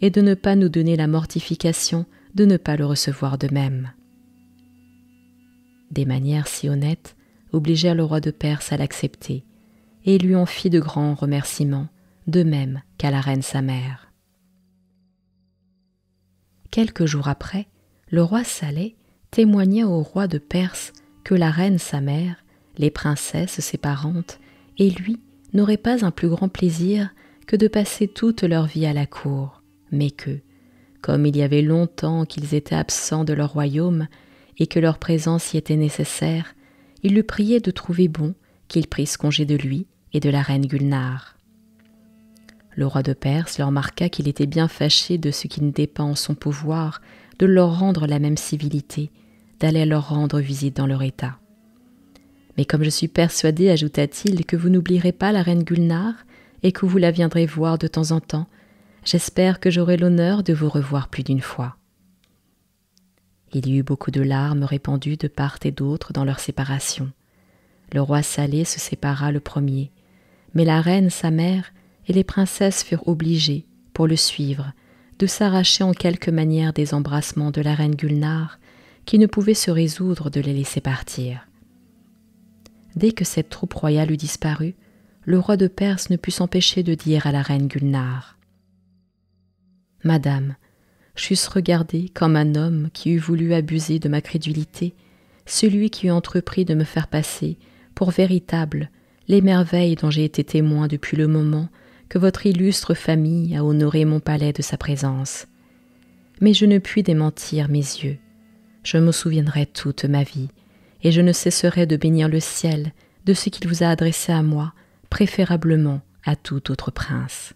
et de ne pas nous donner la mortification de ne pas le recevoir de même. Des manières si honnêtes obligèrent le roi de Perse à l'accepter, et lui en fit de grands remerciements, de même qu'à la reine sa mère. Quelques jours après, le roi Saleh témoigna au roi de Perse que la reine sa mère, les princesses ses parentes, et lui n'auraient pas un plus grand plaisir que de passer toute leur vie à la cour, mais que, comme il y avait longtemps qu'ils étaient absents de leur royaume et que leur présence y était nécessaire, il le priait de trouver bon qu'ils prissent congé de lui et de la reine Gulnare. Le roi de Perse leur marqua qu'il était bien fâché de ce qui n'était pas en son pouvoir de leur rendre la même civilité, d'aller leur rendre visite dans leur état. Mais comme je suis persuadé, ajouta-t-il, que vous n'oublierez pas la reine Gulnare et que vous la viendrez voir de temps en temps, J'espère que j'aurai l'honneur de vous revoir plus d'une fois. Il y eut beaucoup de larmes répandues de part et d'autre dans leur séparation. Le roi Salé se sépara le premier, mais la reine, sa mère, et les princesses furent obligées, pour le suivre, de s'arracher en quelque manière des embrassements de la reine Gulnare, qui ne pouvait se résoudre de les laisser partir. Dès que cette troupe royale eut disparu, le roi de Perse ne put s'empêcher de dire à la reine Gulnare Madame, j'eusse regardé comme un homme qui eût voulu abuser de ma crédulité, celui qui eût entrepris de me faire passer pour véritable les merveilles dont j'ai été témoin depuis le moment que votre illustre famille a honoré mon palais de sa présence. Mais je ne puis démentir mes yeux. Je me souviendrai toute ma vie, et je ne cesserai de bénir le ciel de ce qu'il vous a adressé à moi, préférablement à tout autre prince.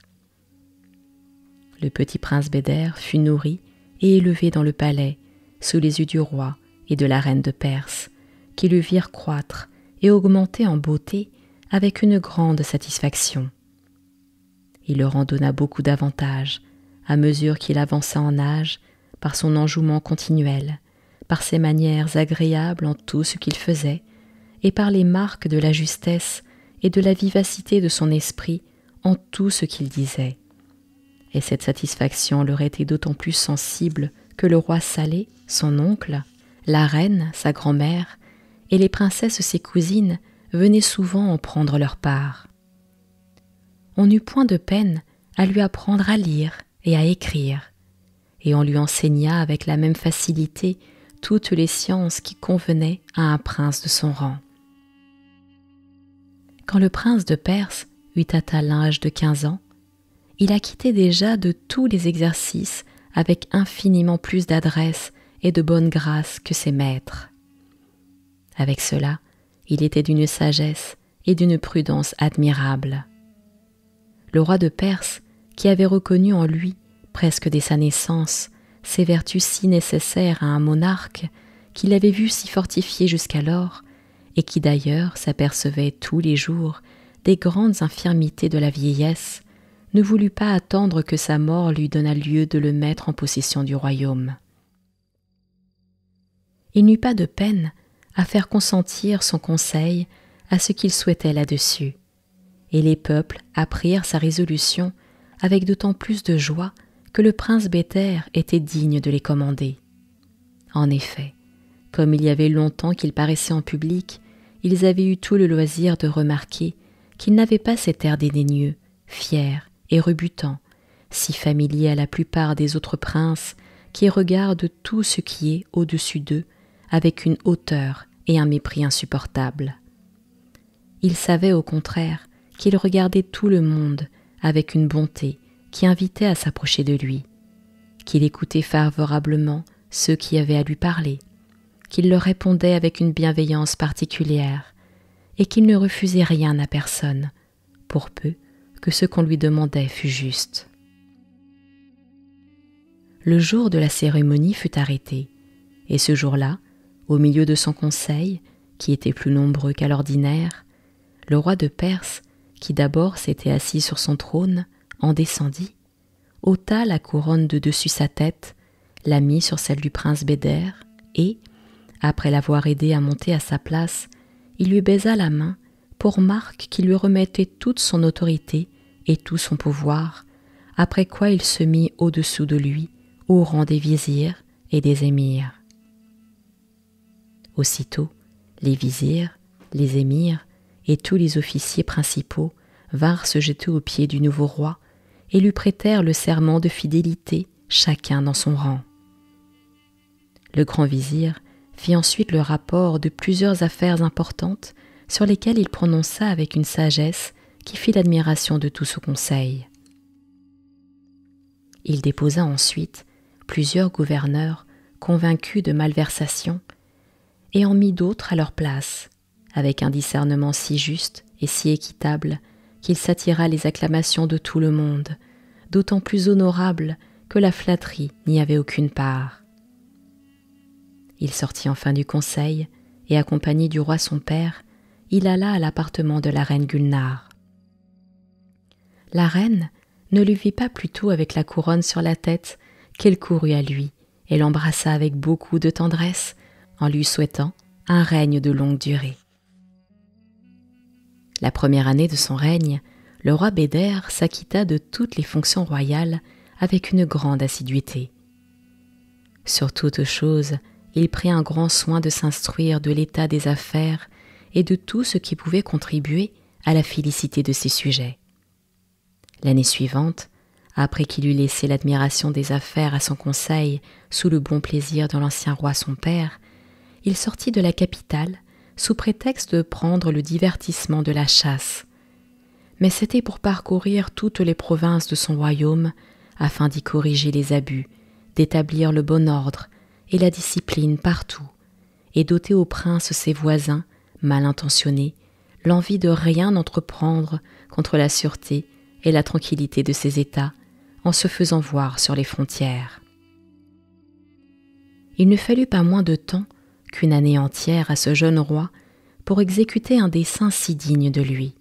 Le petit prince Béder fut nourri et élevé dans le palais, sous les yeux du roi et de la reine de Perse, qui le virent croître et augmenter en beauté avec une grande satisfaction. Il leur en donna beaucoup d'avantages, à mesure qu'il avança en âge, par son enjouement continuel, par ses manières agréables en tout ce qu'il faisait, et par les marques de la justesse et de la vivacité de son esprit en tout ce qu'il disait. Et cette satisfaction leur était d'autant plus sensible que le roi Salé, son oncle, la reine, sa grand-mère, et les princesses ses cousines venaient souvent en prendre leur part. On n'eut point de peine à lui apprendre à lire et à écrire, et on lui enseigna avec la même facilité toutes les sciences qui convenaient à un prince de son rang. Quand le prince de Perse eut atteint l'âge de quinze ans, il acquittait déjà de tous les exercices avec infiniment plus d'adresse et de bonne grâce que ses maîtres. Avec cela, il était d'une sagesse et d'une prudence admirables. Le roi de Perse, qui avait reconnu en lui, presque dès sa naissance, ces vertus si nécessaires à un monarque, qu'il avait vu si fortifié jusqu'alors, et qui d'ailleurs s'apercevait tous les jours des grandes infirmités de la vieillesse, ne voulut pas attendre que sa mort lui donnât lieu de le mettre en possession du royaume. Il n'eut pas de peine à faire consentir son conseil à ce qu'il souhaitait là-dessus, et les peuples apprirent sa résolution avec d'autant plus de joie que le prince Béter était digne de les commander. En effet, comme il y avait longtemps qu'il paraissait en public, ils avaient eu tout le loisir de remarquer qu'il n'avait pas cet air dédaigneux, fier et rebutant, si familier à la plupart des autres princes qui regardent tout ce qui est au-dessus d'eux avec une hauteur et un mépris insupportables. Il savait au contraire qu'il regardait tout le monde avec une bonté qui invitait à s'approcher de lui, qu'il écoutait favorablement ceux qui avaient à lui parler, qu'il leur répondait avec une bienveillance particulière, et qu'il ne refusait rien à personne, pour peu que ce qu'on lui demandait fût juste. Le jour de la cérémonie fut arrêté, et ce jour-là, au milieu de son conseil, qui était plus nombreux qu'à l'ordinaire, le roi de Perse, qui d'abord s'était assis sur son trône, en descendit, ôta la couronne de dessus sa tête, la mit sur celle du prince Béder, et, après l'avoir aidé à monter à sa place, il lui baisa la main pour marque qu'il lui remettait toute son autorité et tout son pouvoir, après quoi il se mit au-dessous de lui, au rang des vizirs et des émirs. Aussitôt, les vizirs, les émirs et tous les officiers principaux vinrent se jeter aux pieds du nouveau roi et lui prêtèrent le serment de fidélité, chacun dans son rang. Le grand vizir fit ensuite le rapport de plusieurs affaires importantes sur lesquelles il prononça avec une sagesse qui fit l'admiration de tout ce conseil. Il déposa ensuite plusieurs gouverneurs convaincus de malversation et en mit d'autres à leur place, avec un discernement si juste et si équitable qu'il s'attira les acclamations de tout le monde, d'autant plus honorable que la flatterie n'y avait aucune part. Il sortit enfin du conseil, et accompagné du roi son père, il alla à l'appartement de la reine Gulnare. La reine ne lui vit pas plutôt avec la couronne sur la tête qu'elle courut à lui et l'embrassa avec beaucoup de tendresse en lui souhaitant un règne de longue durée. La première année de son règne, le roi Béder s'acquitta de toutes les fonctions royales avec une grande assiduité. Sur toute chose, il prit un grand soin de s'instruire de l'état des affaires et de tout ce qui pouvait contribuer à la félicité de ses sujets. L'année suivante, après qu'il eut laissé l'admiration des affaires à son conseil sous le bon plaisir de l'ancien roi son père, il sortit de la capitale sous prétexte de prendre le divertissement de la chasse. Mais c'était pour parcourir toutes les provinces de son royaume afin d'y corriger les abus, d'établir le bon ordre et la discipline partout, et d'ôter aux princes ses voisins, mal intentionnés, l'envie de rien entreprendre contre la sûreté et la tranquillité de ses États en se faisant voir sur les frontières. Il ne fallut pas moins de temps qu'une année entière à ce jeune roi pour exécuter un dessein si digne de lui.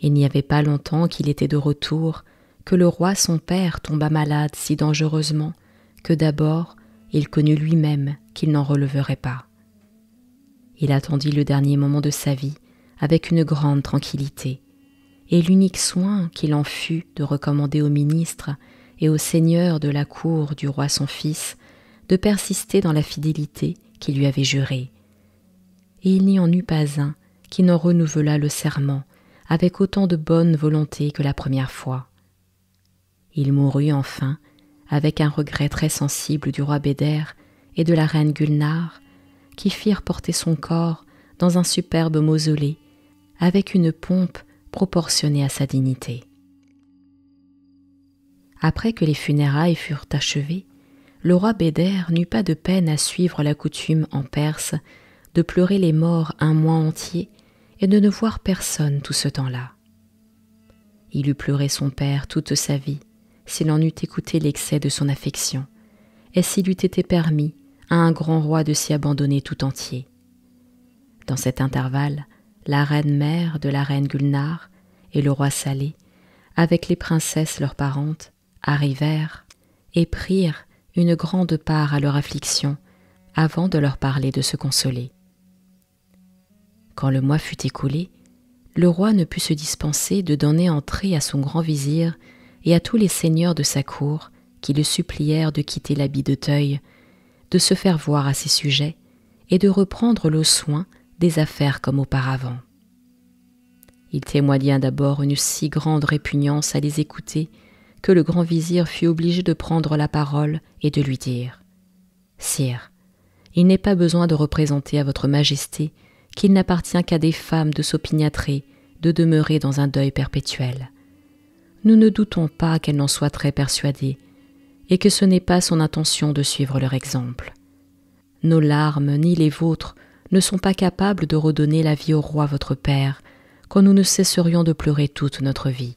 Il n'y avait pas longtemps qu'il était de retour que le roi son père tomba malade si dangereusement que d'abord il connut lui-même qu'il n'en releverait pas. Il attendit le dernier moment de sa vie avec une grande tranquillité, et l'unique soin qu'il en fut de recommander au ministre et au seigneur de la cour du roi son fils de persister dans la fidélité qu'il lui avait jurée. Et il n'y en eut pas un qui n'en renouvelât le serment avec autant de bonne volonté que la première fois. Il mourut enfin avec un regret très sensible du roi Béder et de la reine Gulnare, qui firent porter son corps dans un superbe mausolée, avec une pompe proportionnée à sa dignité. Après que les funérailles furent achevées, le roi Béder n'eut pas de peine à suivre la coutume en Perse de pleurer les morts un mois entier et de ne voir personne tout ce temps-là. Il eût pleuré son père toute sa vie s'il en eût écouté l'excès de son affection, et s'il eût été permis à un grand roi de s'y abandonner tout entier. Dans cet intervalle, la reine mère de la reine Gulnare et le roi Salé, avec les princesses leurs parentes, arrivèrent et prirent une grande part à leur affliction avant de leur parler de se consoler. Quand le mois fut écoulé, le roi ne put se dispenser de donner entrée à son grand vizir et à tous les seigneurs de sa cour qui le supplièrent de quitter l'habit de teuil, de se faire voir à ses sujets et de reprendre le soin des affaires comme auparavant. Il témoigna d'abord une si grande répugnance à les écouter que le grand vizir fut obligé de prendre la parole et de lui dire Sire, il n'est pas besoin de représenter à votre majesté qu'il n'appartient qu'à des femmes de s'opiniâtrer de demeurer dans un deuil perpétuel nous ne doutons pas qu'elle n'en soit très persuadée, et que ce n'est pas son intention de suivre leur exemple. Nos larmes, ni les vôtres, ne sont pas capables de redonner la vie au roi votre père, quand nous ne cesserions de pleurer toute notre vie.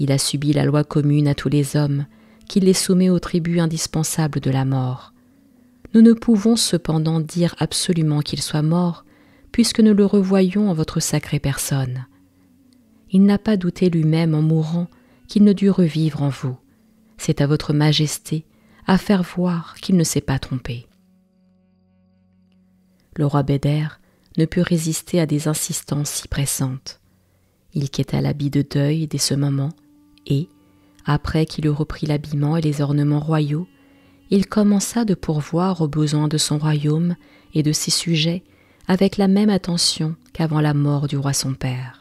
Il a subi la loi commune à tous les hommes, qui les soumet au tribut indispensable de la mort. Nous ne pouvons cependant dire absolument qu'il soit mort, puisque nous le revoyons en votre sacrée personne il n'a pas douté lui-même en mourant qu'il ne dut revivre en vous. C'est à votre majesté à faire voir qu'il ne s'est pas trompé. Le roi Béder ne put résister à des insistances si pressantes. Il quitta l'habit de deuil dès ce moment, et, après qu'il eut repris l'habillement et les ornements royaux, il commença de pourvoir aux besoins de son royaume et de ses sujets avec la même attention qu'avant la mort du roi son père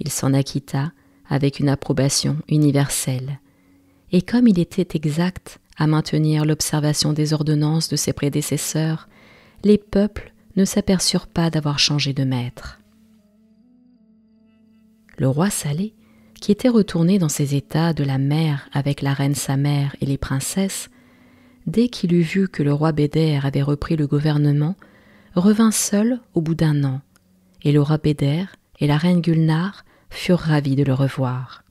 il s'en acquitta avec une approbation universelle. Et comme il était exact à maintenir l'observation des ordonnances de ses prédécesseurs, les peuples ne s'aperçurent pas d'avoir changé de maître. Le roi Salé, qui était retourné dans ses états de la mer avec la reine sa mère et les princesses, dès qu'il eut vu que le roi Béder avait repris le gouvernement, revint seul au bout d'un an, et le roi Béder et la reine Gulnare furent ravis de le revoir.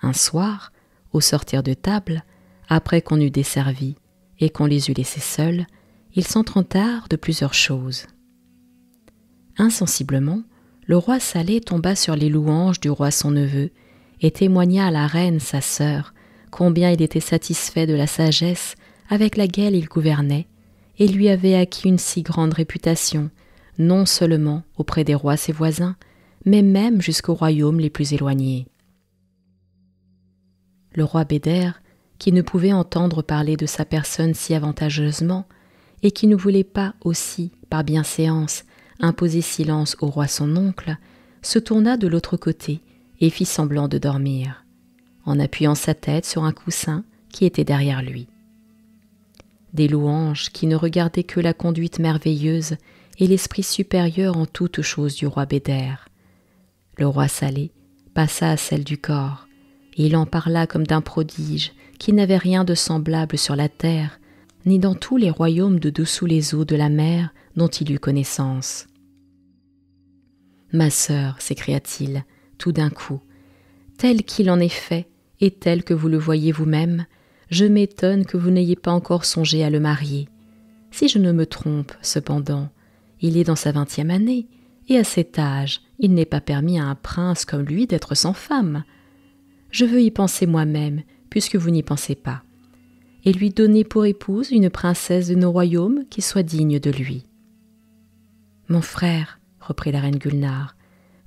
Un soir, au sortir de table, après qu'on eut desservi et qu'on les eut laissés seuls, ils s'entretinrent de plusieurs choses. Insensiblement, le roi Salé tomba sur les louanges du roi son neveu et témoigna à la reine sa sœur combien il était satisfait de la sagesse avec laquelle il gouvernait et lui avait acquis une si grande réputation, non seulement auprès des rois ses voisins, mais même jusqu'aux royaumes les plus éloignés. Le roi Béder, qui ne pouvait entendre parler de sa personne si avantageusement, et qui ne voulait pas aussi, par bienséance, imposer silence au roi son oncle, se tourna de l'autre côté et fit semblant de dormir, en appuyant sa tête sur un coussin qui était derrière lui. Des louanges qui ne regardaient que la conduite merveilleuse et l'esprit supérieur en toutes choses du roi Béder, le roi Salé passa à celle du corps, et il en parla comme d'un prodige qui n'avait rien de semblable sur la terre, ni dans tous les royaumes de dessous les eaux de la mer dont il eut connaissance. Ma sœur, s'écria-t-il, tout d'un coup, tel qu'il en est fait, et tel que vous le voyez vous-même, je m'étonne que vous n'ayez pas encore songé à le marier. Si je ne me trompe, cependant, il est dans sa vingtième année, et à cet âge, il n'est pas permis à un prince comme lui d'être sans femme. Je veux y penser moi-même, puisque vous n'y pensez pas, et lui donner pour épouse une princesse de nos royaumes qui soit digne de lui. Mon frère, reprit la reine Gulnare,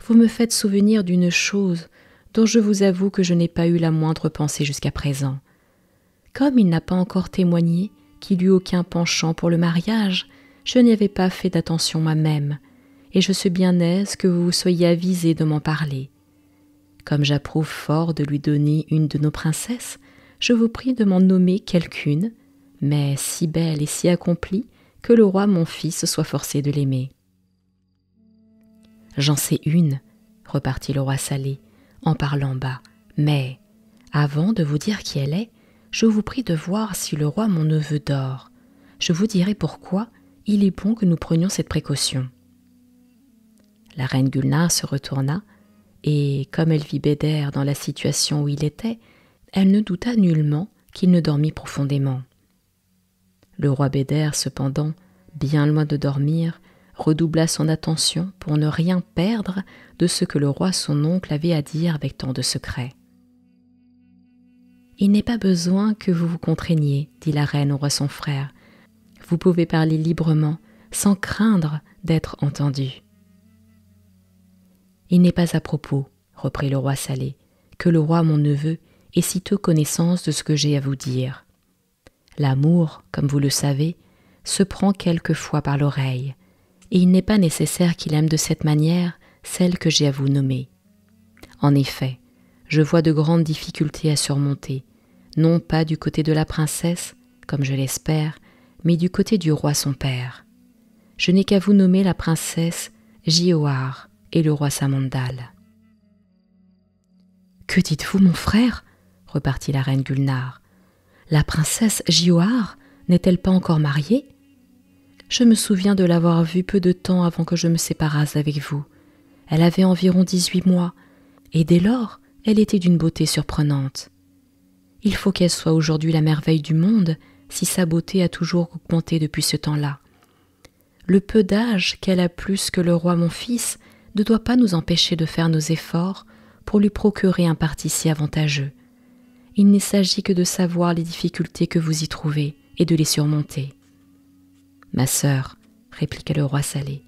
vous me faites souvenir d'une chose dont je vous avoue que je n'ai pas eu la moindre pensée jusqu'à présent. Comme il n'a pas encore témoigné qu'il eût aucun penchant pour le mariage, je n'y avais pas fait d'attention moi-même, et je suis bien aise que vous soyez avisé de m'en parler. Comme j'approuve fort de lui donner une de nos princesses, je vous prie de m'en nommer quelqu'une, mais si belle et si accomplie que le roi mon fils soit forcé de l'aimer. J'en sais une, repartit le roi Salé, en parlant bas, mais, avant de vous dire qui elle est, je vous prie de voir si le roi mon neveu dort. Je vous dirai pourquoi il est bon que nous prenions cette précaution. La reine Gulnare se retourna, et comme elle vit Bédère dans la situation où il était, elle ne douta nullement qu'il ne dormît profondément. Le roi Bédère, cependant, bien loin de dormir, redoubla son attention pour ne rien perdre de ce que le roi son oncle avait à dire avec tant de secret. Il n'est pas besoin que vous vous contraigniez, dit la reine au roi son frère. Vous pouvez parler librement, sans craindre d'être entendu. Il n'est pas à propos, reprit le roi Salé, que le roi mon neveu ait sitôt connaissance de ce que j'ai à vous dire. L'amour, comme vous le savez, se prend quelquefois par l'oreille, et il n'est pas nécessaire qu'il aime de cette manière celle que j'ai à vous nommer. En effet, je vois de grandes difficultés à surmonter, non pas du côté de la princesse, comme je l'espère, mais du côté du roi son père. Je n'ai qu'à vous nommer la princesse Gioar et le roi Samandal. Que dites-vous, mon frère? repartit la reine Gulnare. La princesse Gioar n'est-elle pas encore mariée? Je me souviens de l'avoir vue peu de temps avant que je me séparasse avec vous. Elle avait environ dix-huit mois, et dès lors, elle était d'une beauté surprenante. Il faut qu'elle soit aujourd'hui la merveille du monde, si sa beauté a toujours augmenté depuis ce temps-là. Le peu d'âge qu'elle a plus que le roi mon fils ne doit pas nous empêcher de faire nos efforts pour lui procurer un parti si avantageux. Il ne s'agit que de savoir les difficultés que vous y trouvez et de les surmonter. Ma sœur, répliqua le roi Salé,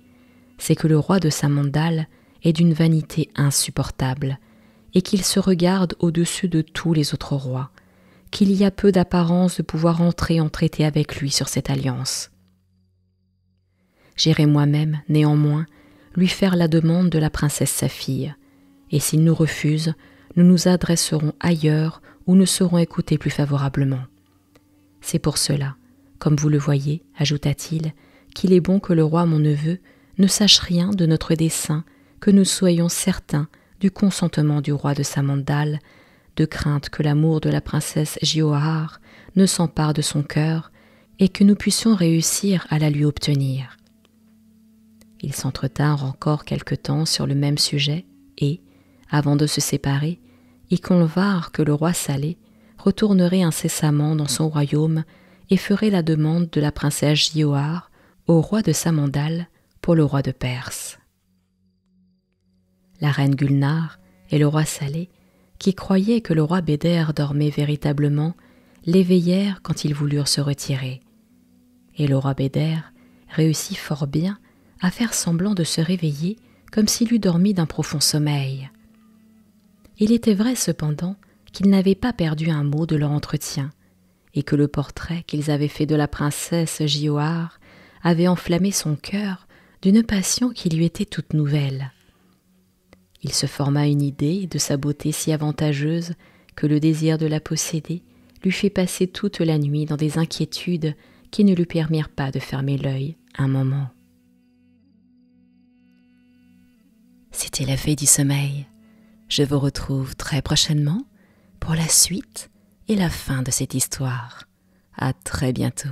c'est que le roi de Samandal est d'une vanité insupportable, et qu'il se regarde au-dessus de tous les autres rois, qu'il y a peu d'apparence de pouvoir entrer en traité avec lui sur cette alliance. J'irai moi-même, néanmoins, lui faire la demande de la princesse sa fille, et s'il nous refuse, nous nous adresserons ailleurs où nous serons écoutés plus favorablement. C'est pour cela, comme vous le voyez, ajouta-t-il, qu'il est bon que le roi mon neveu ne sache rien de notre dessein, que nous soyons certains du consentement du roi de Samandal de crainte que l'amour de la princesse Giohar ne s'empare de son cœur et que nous puissions réussir à la lui obtenir. Ils s'entretinrent encore quelque temps sur le même sujet et, avant de se séparer, ils convinrent que le roi Salé retournerait incessamment dans son royaume et ferait la demande de la princesse Giohar au roi de Samandal pour le roi de Perse. La reine Gulnare et le roi Salé qui croyaient que le roi Béder dormait véritablement, l'éveillèrent quand ils voulurent se retirer. Et le roi Béder réussit fort bien à faire semblant de se réveiller comme s'il eût dormi d'un profond sommeil. Il était vrai cependant qu'ils n'avaient pas perdu un mot de leur entretien, et que le portrait qu'ils avaient fait de la princesse Giohar avait enflammé son cœur d'une passion qui lui était toute nouvelle. Il se forma une idée de sa beauté si avantageuse que le désir de la posséder lui fit passer toute la nuit dans des inquiétudes qui ne lui permirent pas de fermer l'œil un moment. C'était la fée du sommeil. Je vous retrouve très prochainement pour la suite et la fin de cette histoire. À très bientôt.